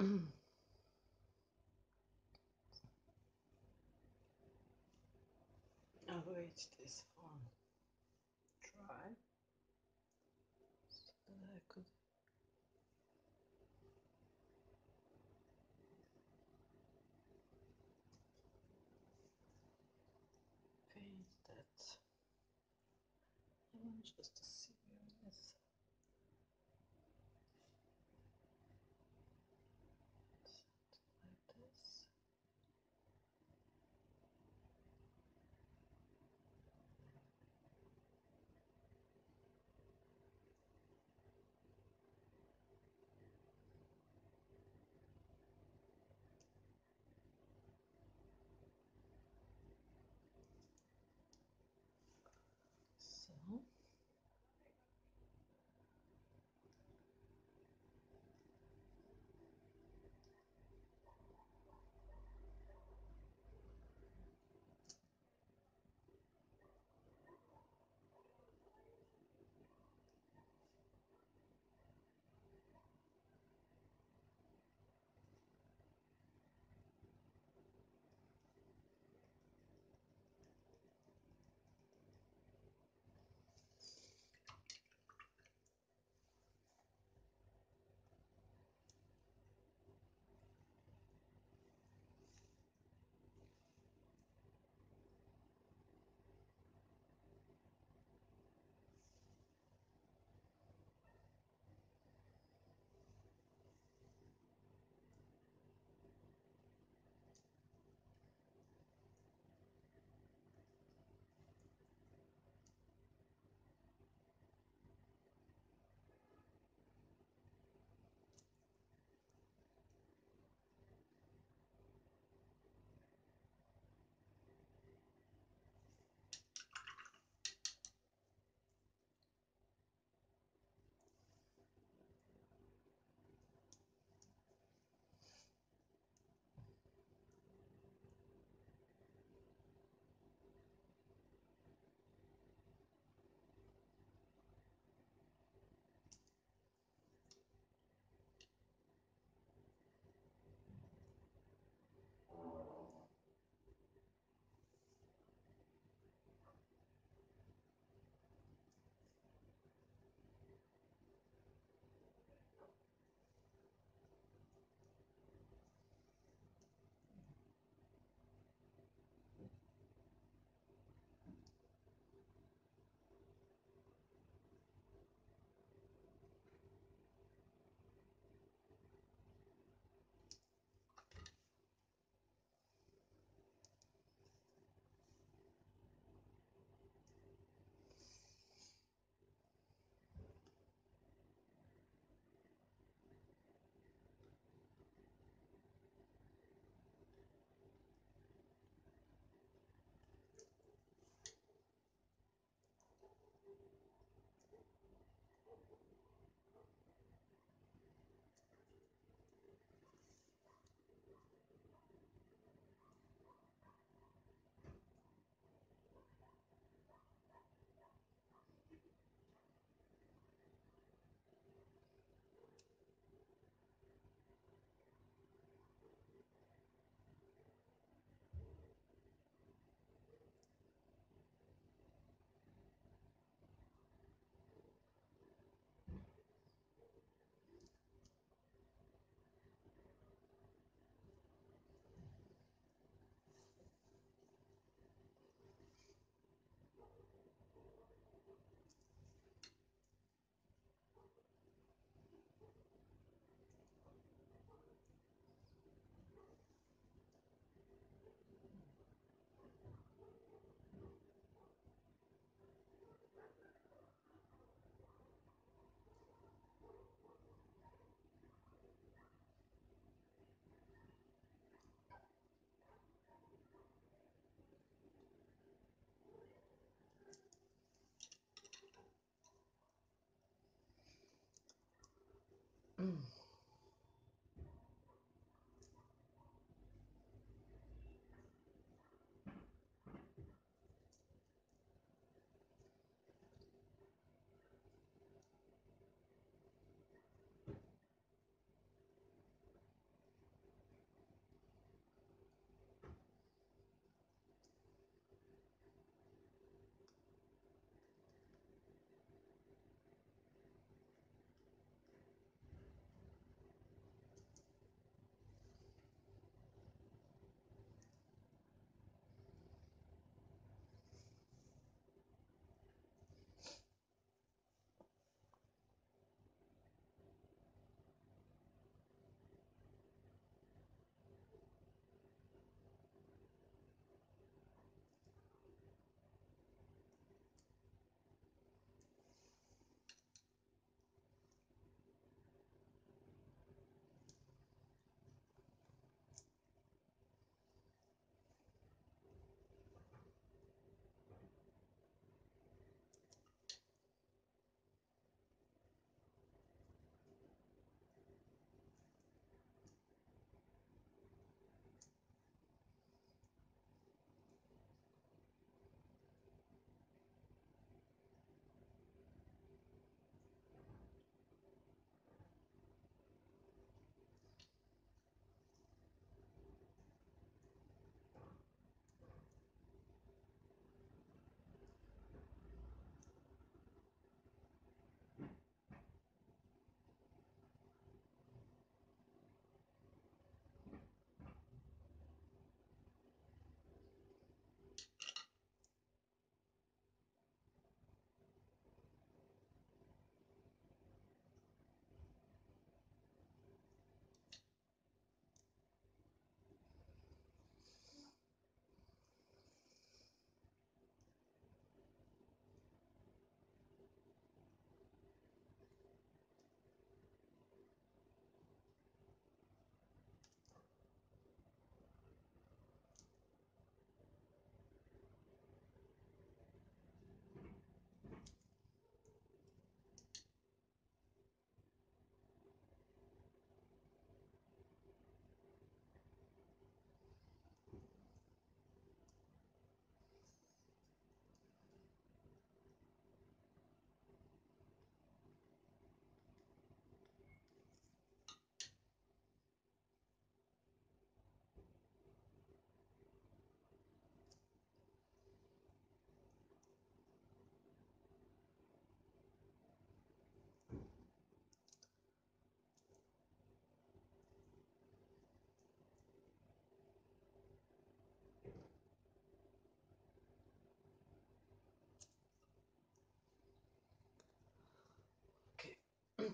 I'll wait this on dry so that. I could paint that image just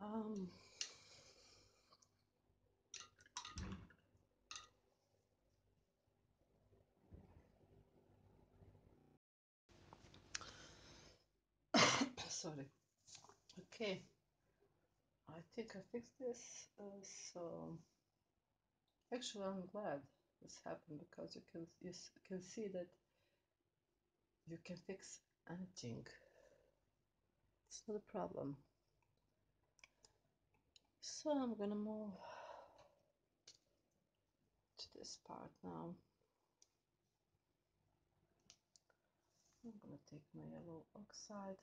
Um, sorry. Okay, I think I fixed this. Uh, so actually, I'm glad this happened because you can you can see that you can fix anything. It's not a problem. So I'm gonna move to this part now. I'm gonna take my yellow oxide.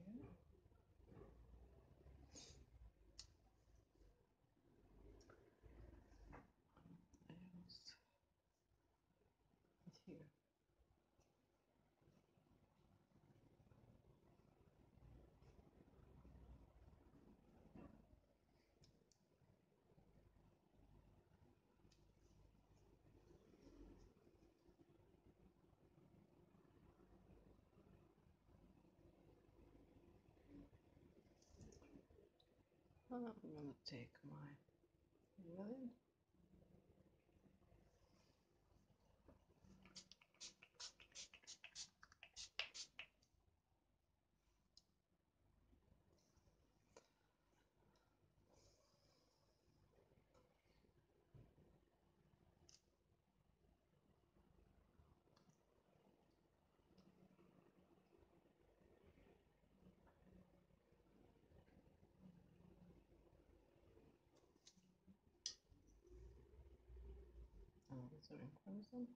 here. And here. I'm gonna take my. Alizarin crimson.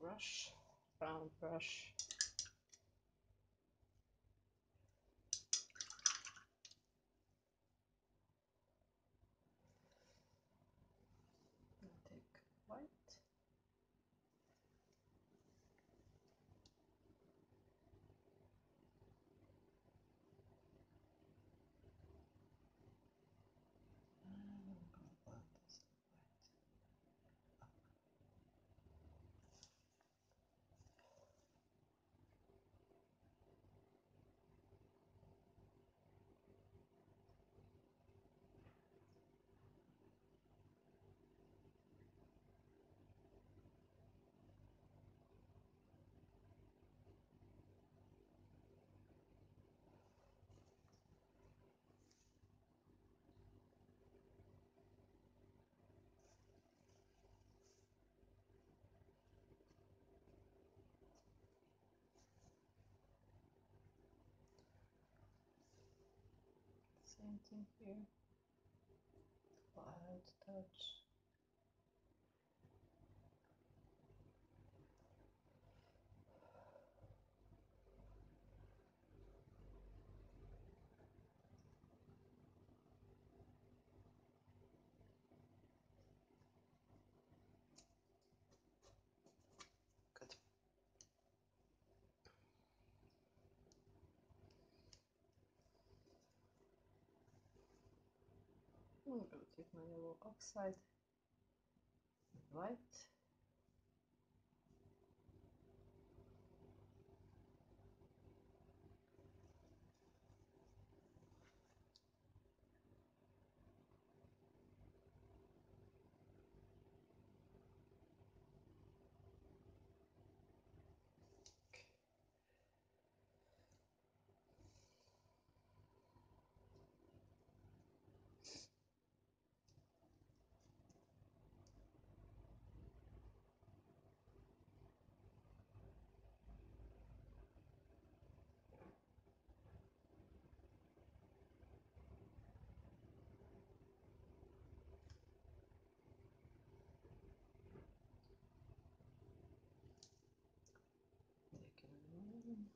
Brush, round brush. I'll take white. And I'm gonna blend this white up. Same thing here. Light touch. I'm gonna take my yellow oxide and white. Taking it in.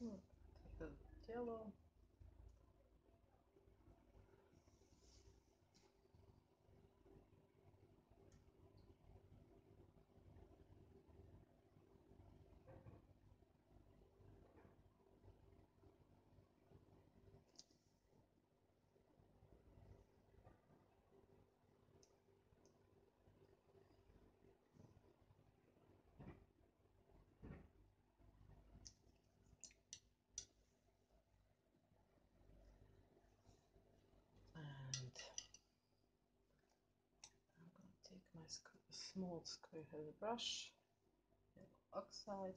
Hmm, Take my squ- small square headed brush, oxide,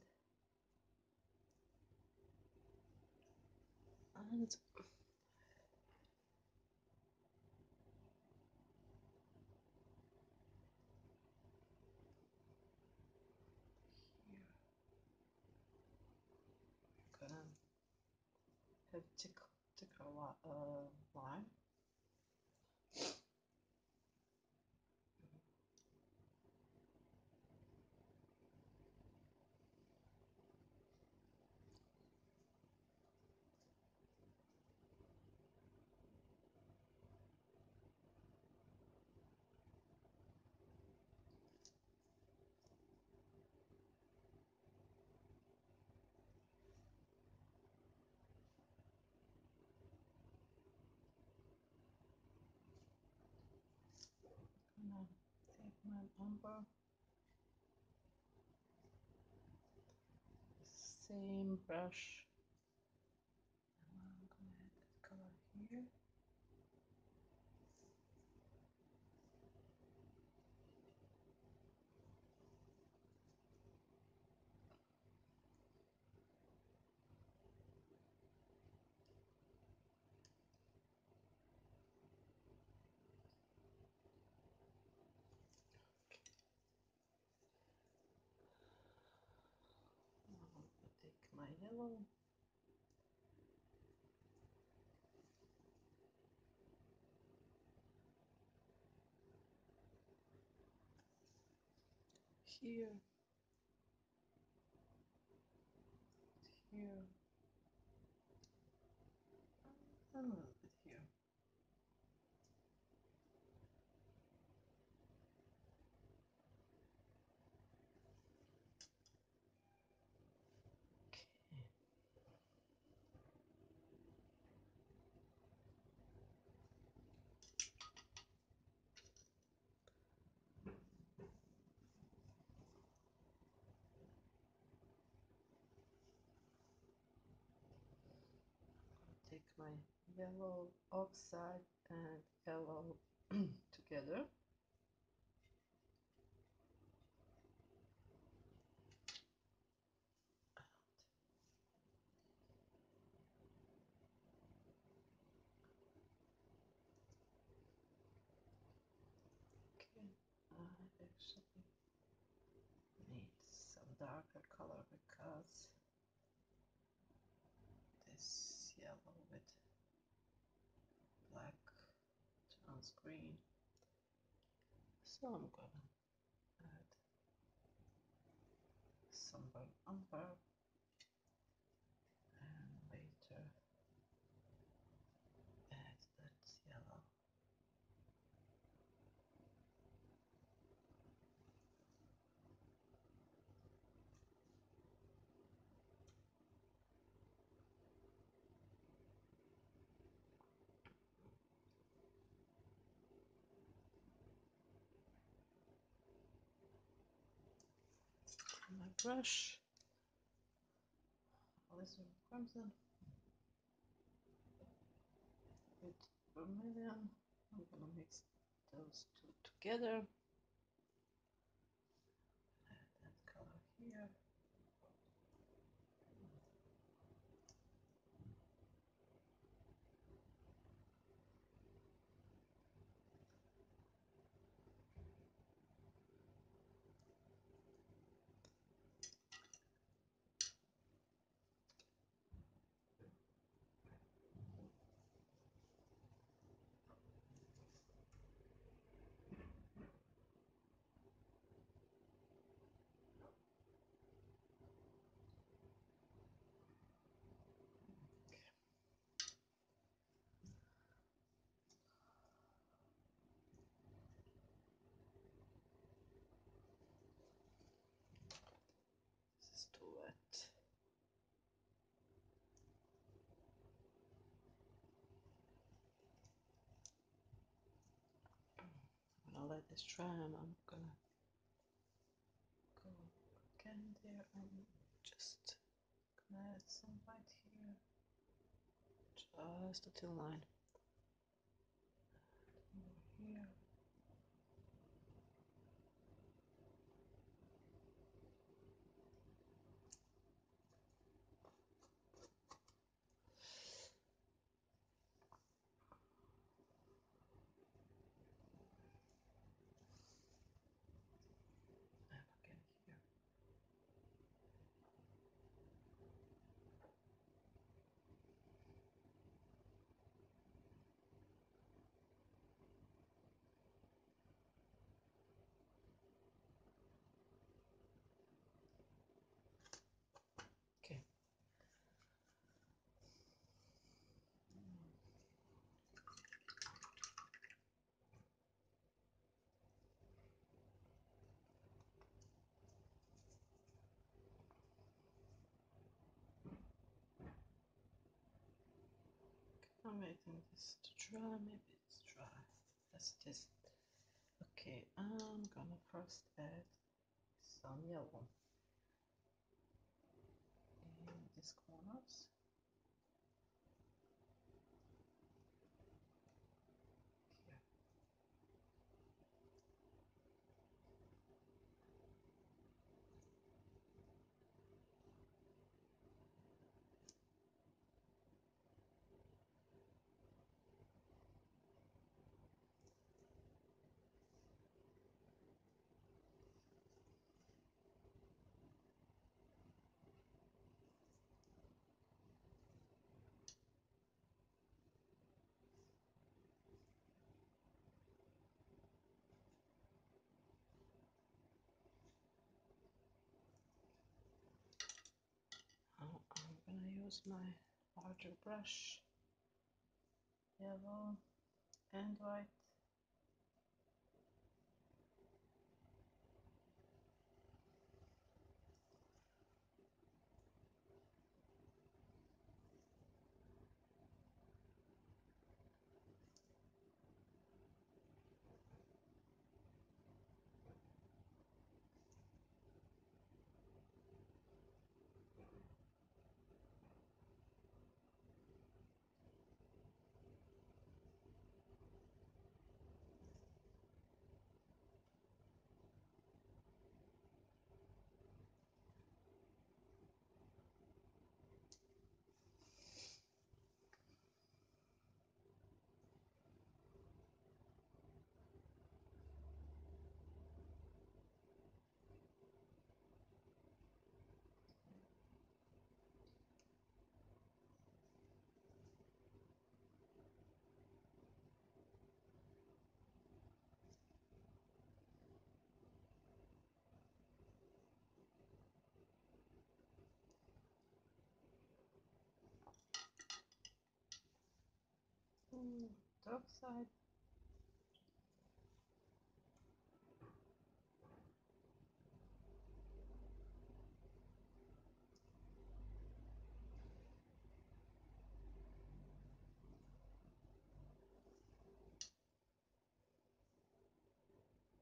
and here we're gonna have tick thicker li- uh, line. Gonna my umber, same brush, and I'm gonna add that color here. Here, here, a little bit here. Okay. Take my yellow oxide and yellow together. Darker color because this yellow with black turns green. So I'm gonna add some burnt umber and later add that yellow. My brush. This one, Crimson with vermilion. I'm gonna mix those two together. Add that color here. Too. I'm gonna let this dry and I'm gonna go again there and just gonna add some white here. Just a thin line. Over here. I'm waiting this to dry. Maybe it's dry. It is. Okay, I'm gonna first add some yellow in these corners. Use my larger brush, yellow and white. Mm, dark side.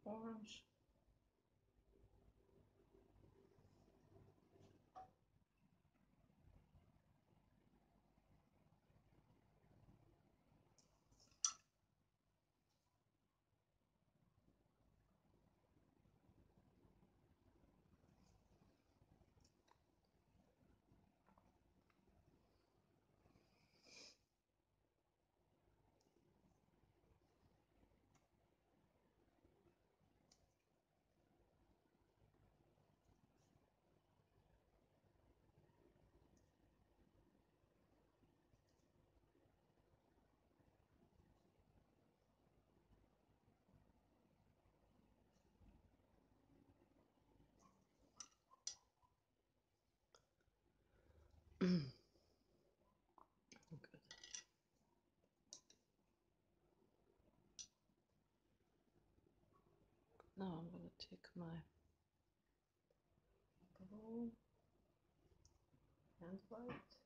Orange. Now I'm going to take my blue and white.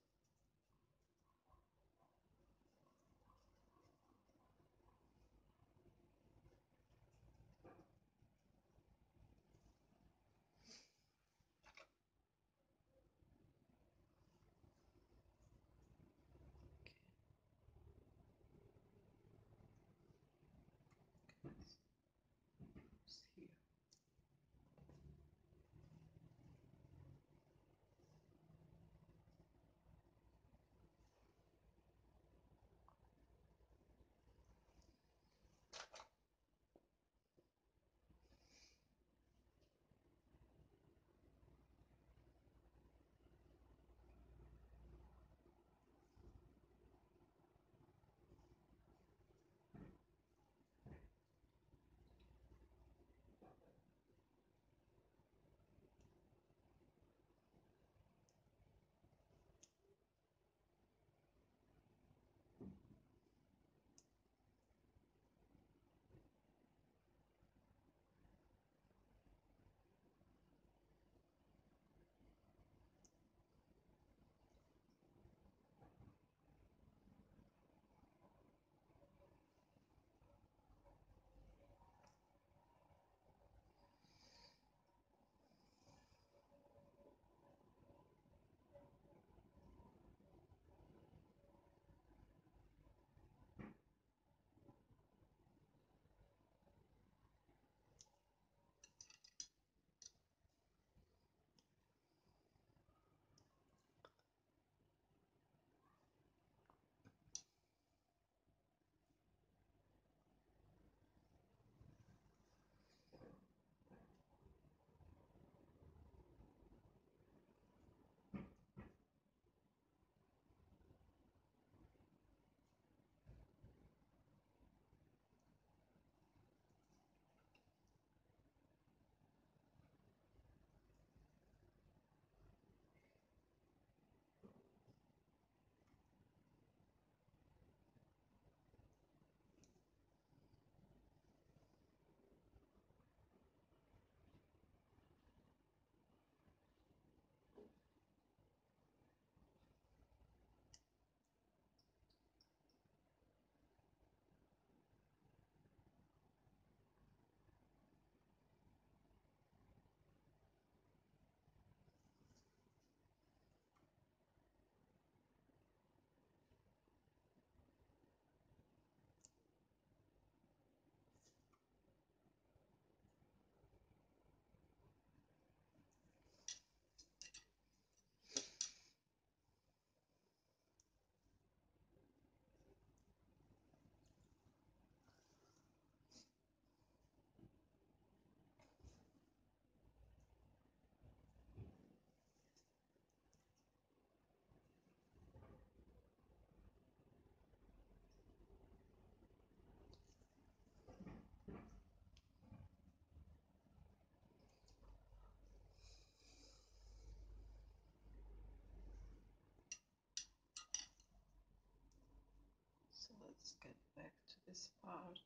Let's get back to this part.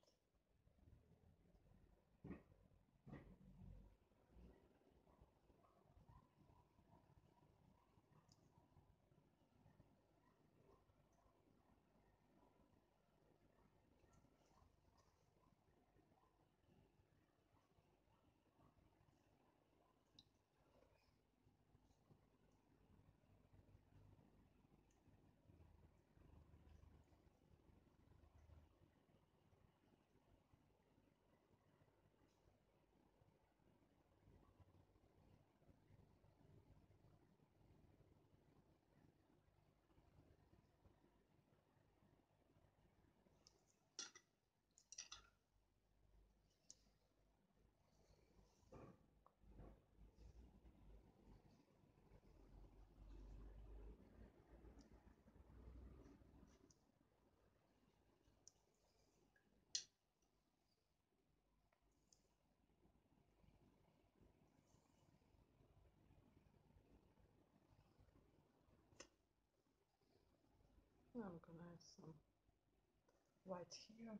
I'm gonna some white here.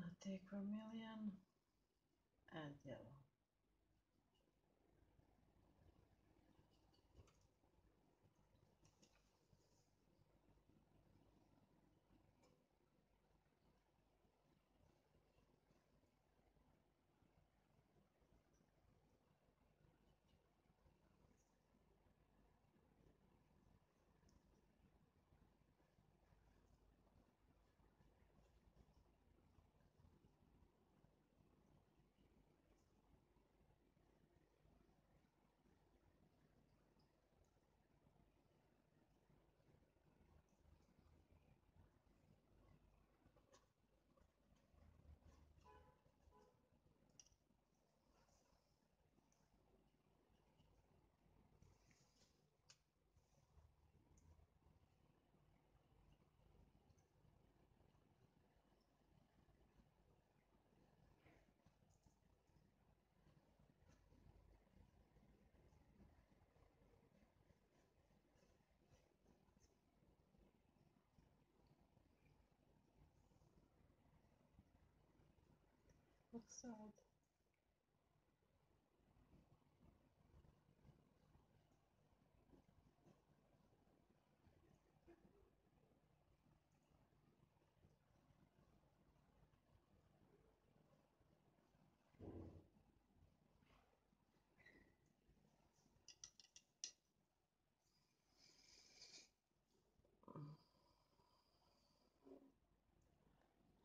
Gonna take vermilion and yellow. Sad.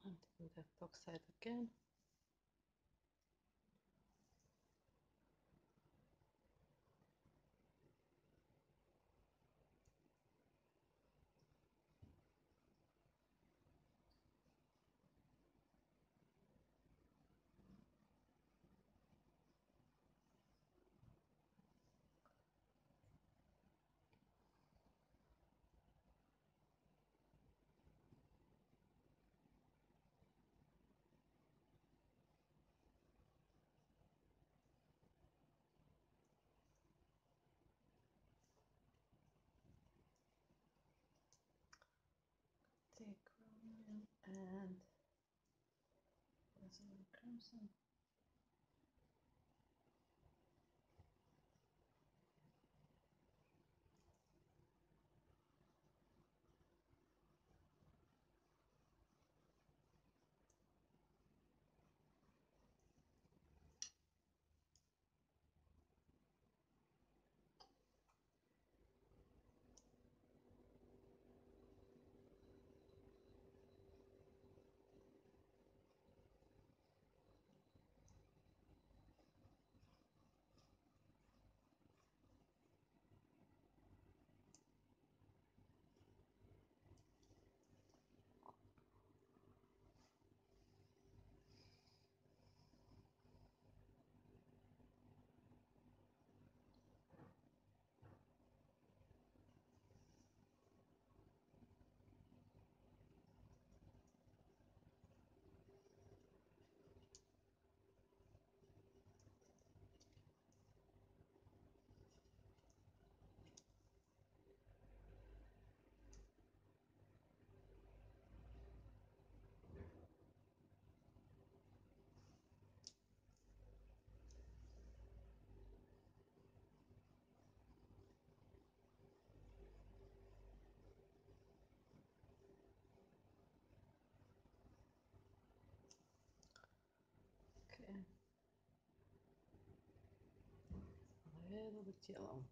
And do that top side again. And crimson этого тела.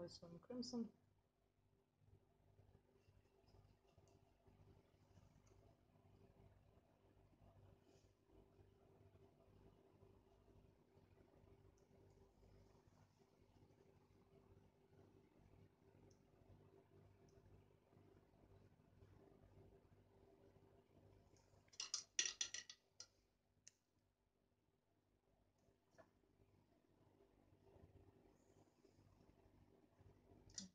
With some crimson.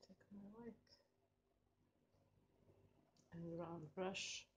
take my white and round brush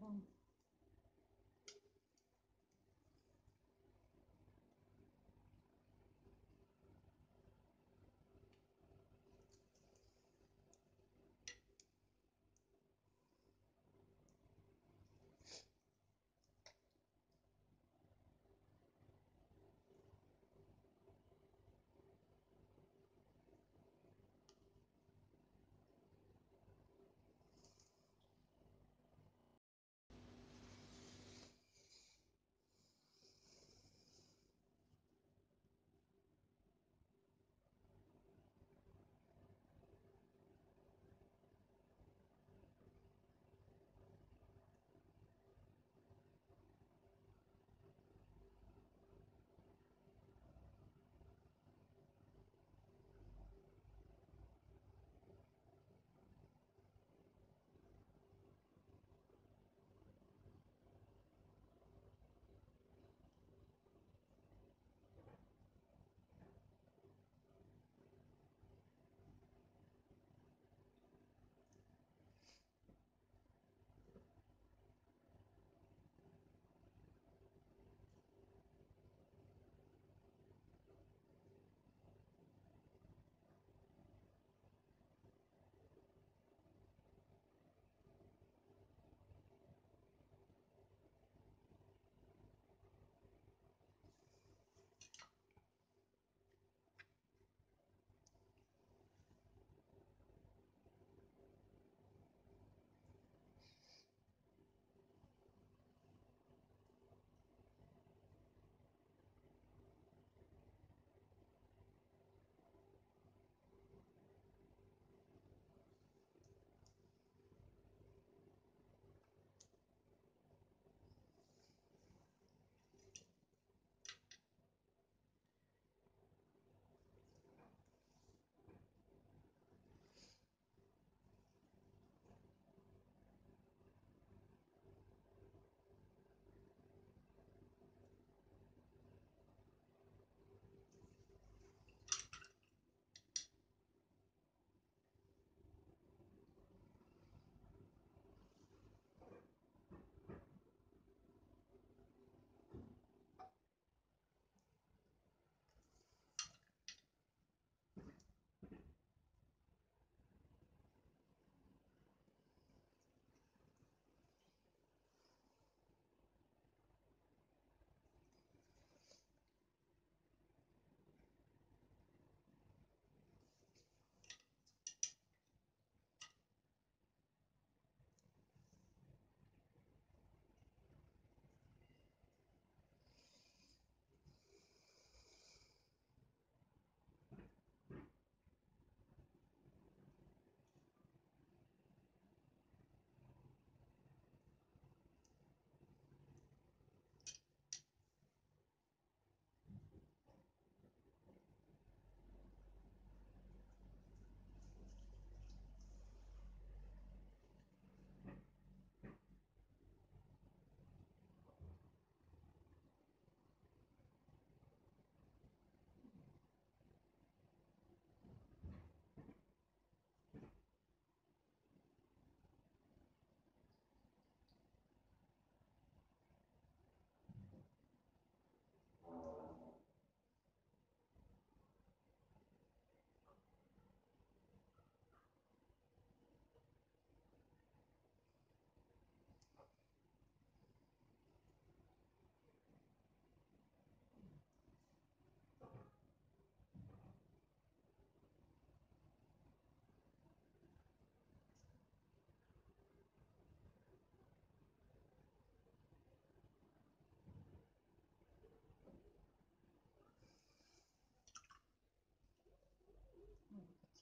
yellow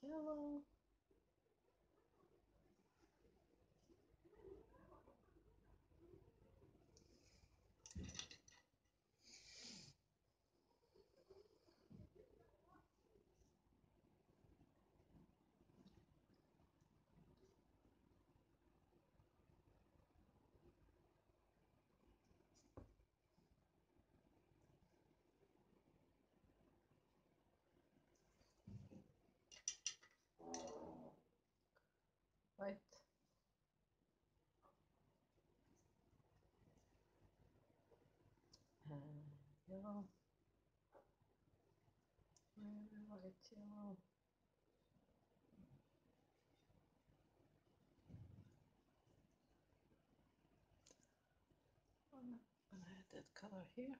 yellow. Uh, mm, White. And yellow. Light yellow. I'm gonna add that color here.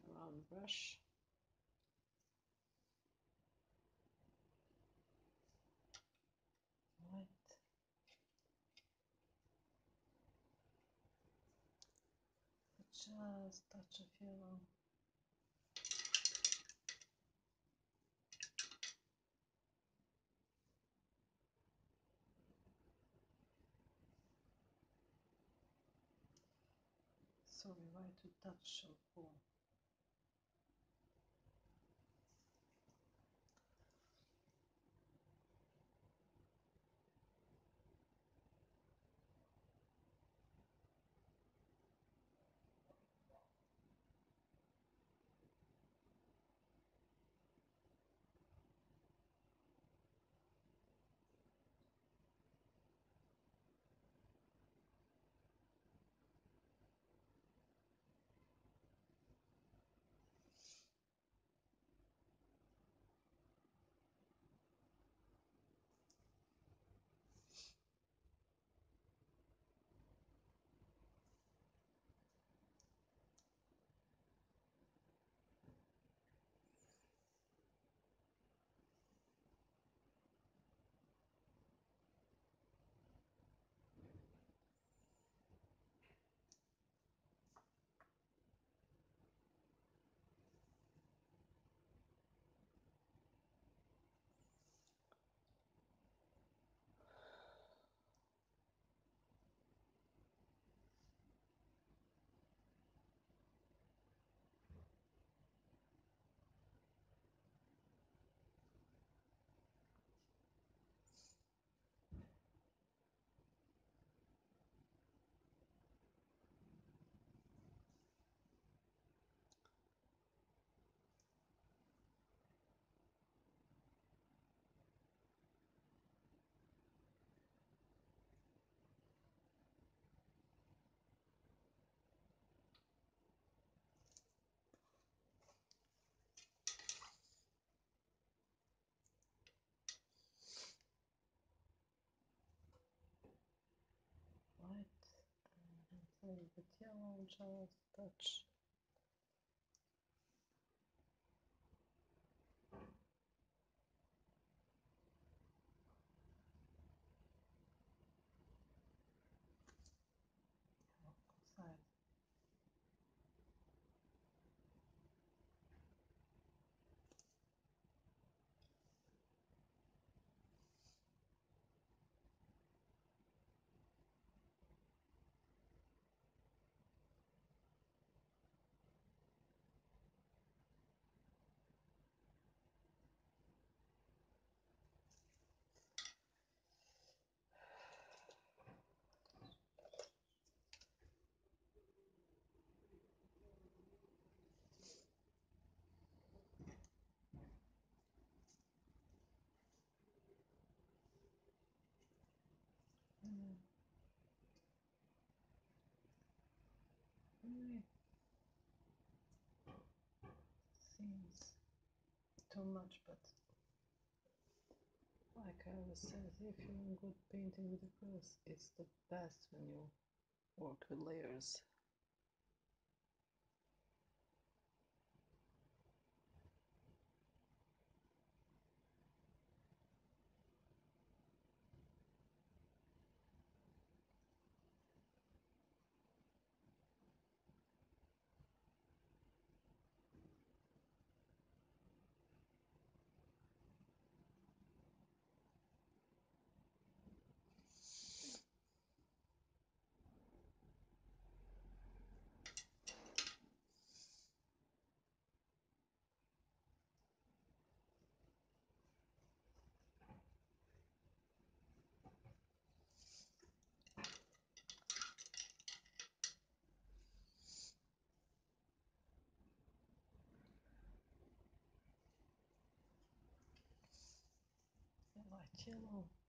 Brown brush. White. Just touch of yellow. Sorry, why to touch of blue? A little bit just touch. Side. Mm. Mm. Seems too much, but like I always said, if you're good painting with acrylics, it's the best when you work with layers. Light yellow.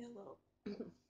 Yellow.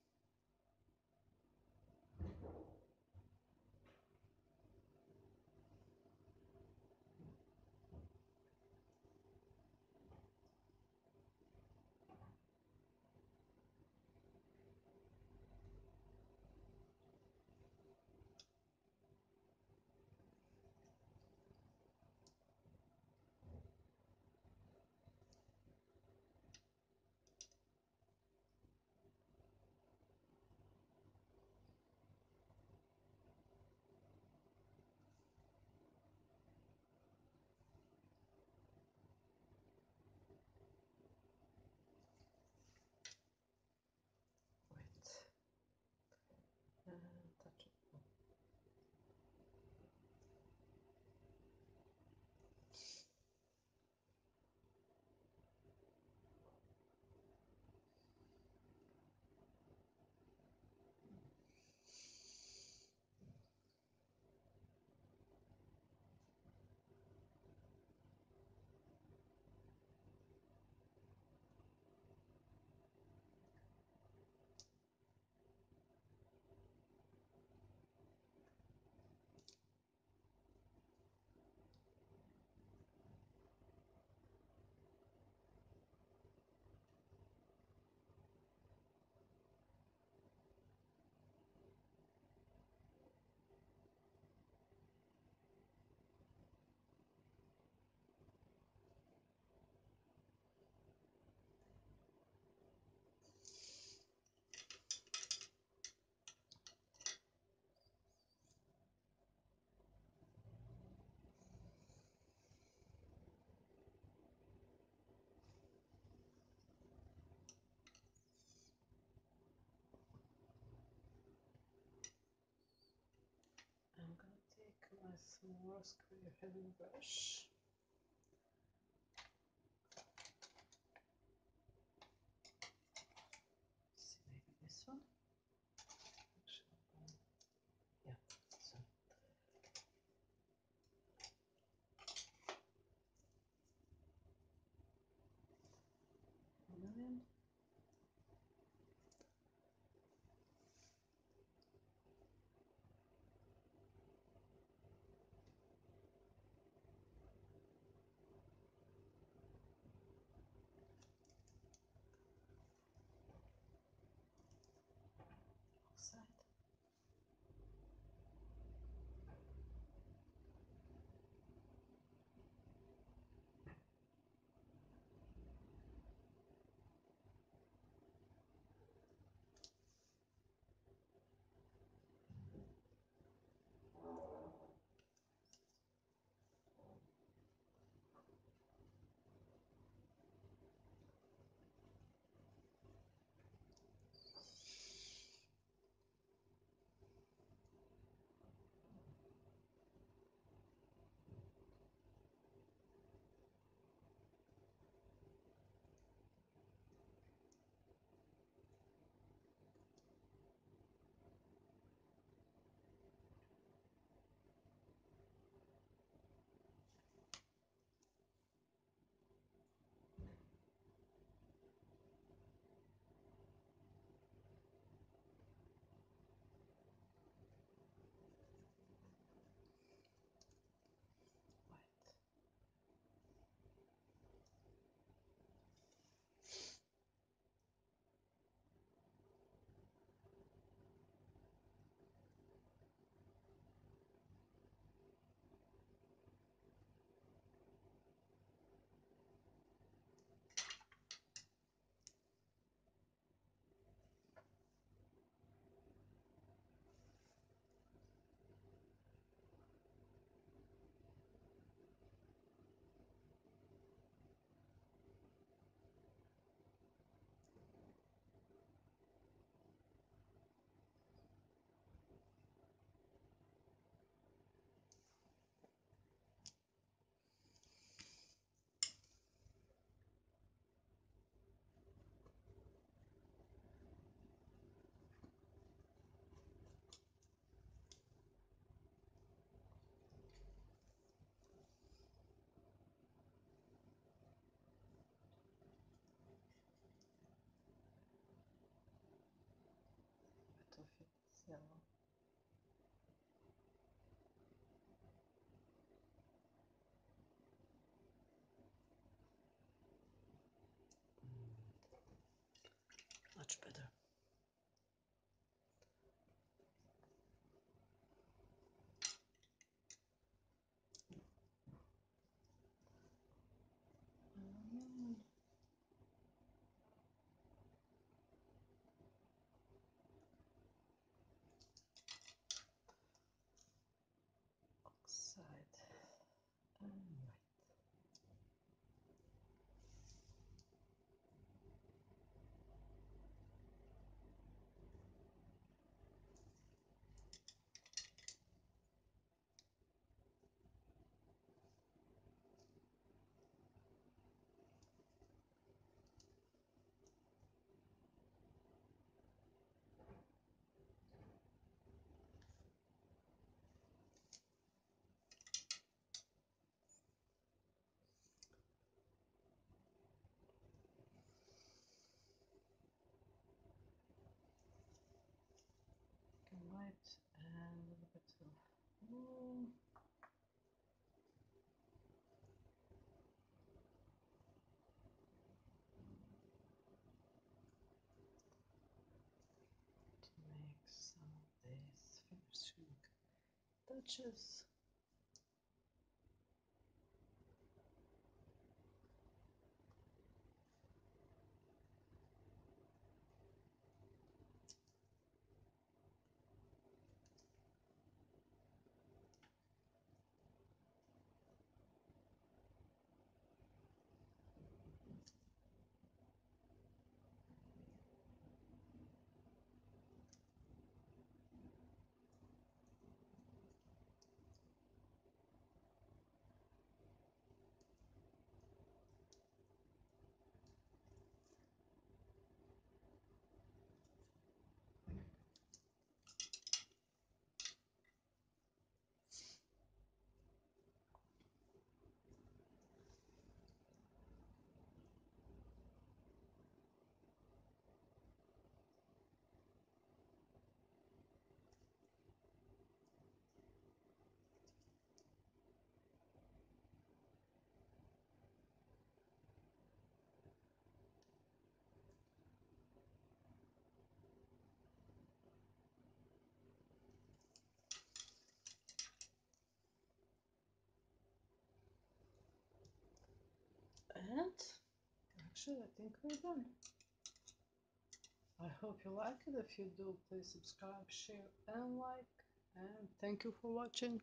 some square headed brush. Much better. Mm. Oxide and white. white and a little bit of blue. To make some of these finishing touches. that, actually I think we're done. I hope you like it. If you do, please subscribe, share and like. And thank you for watching.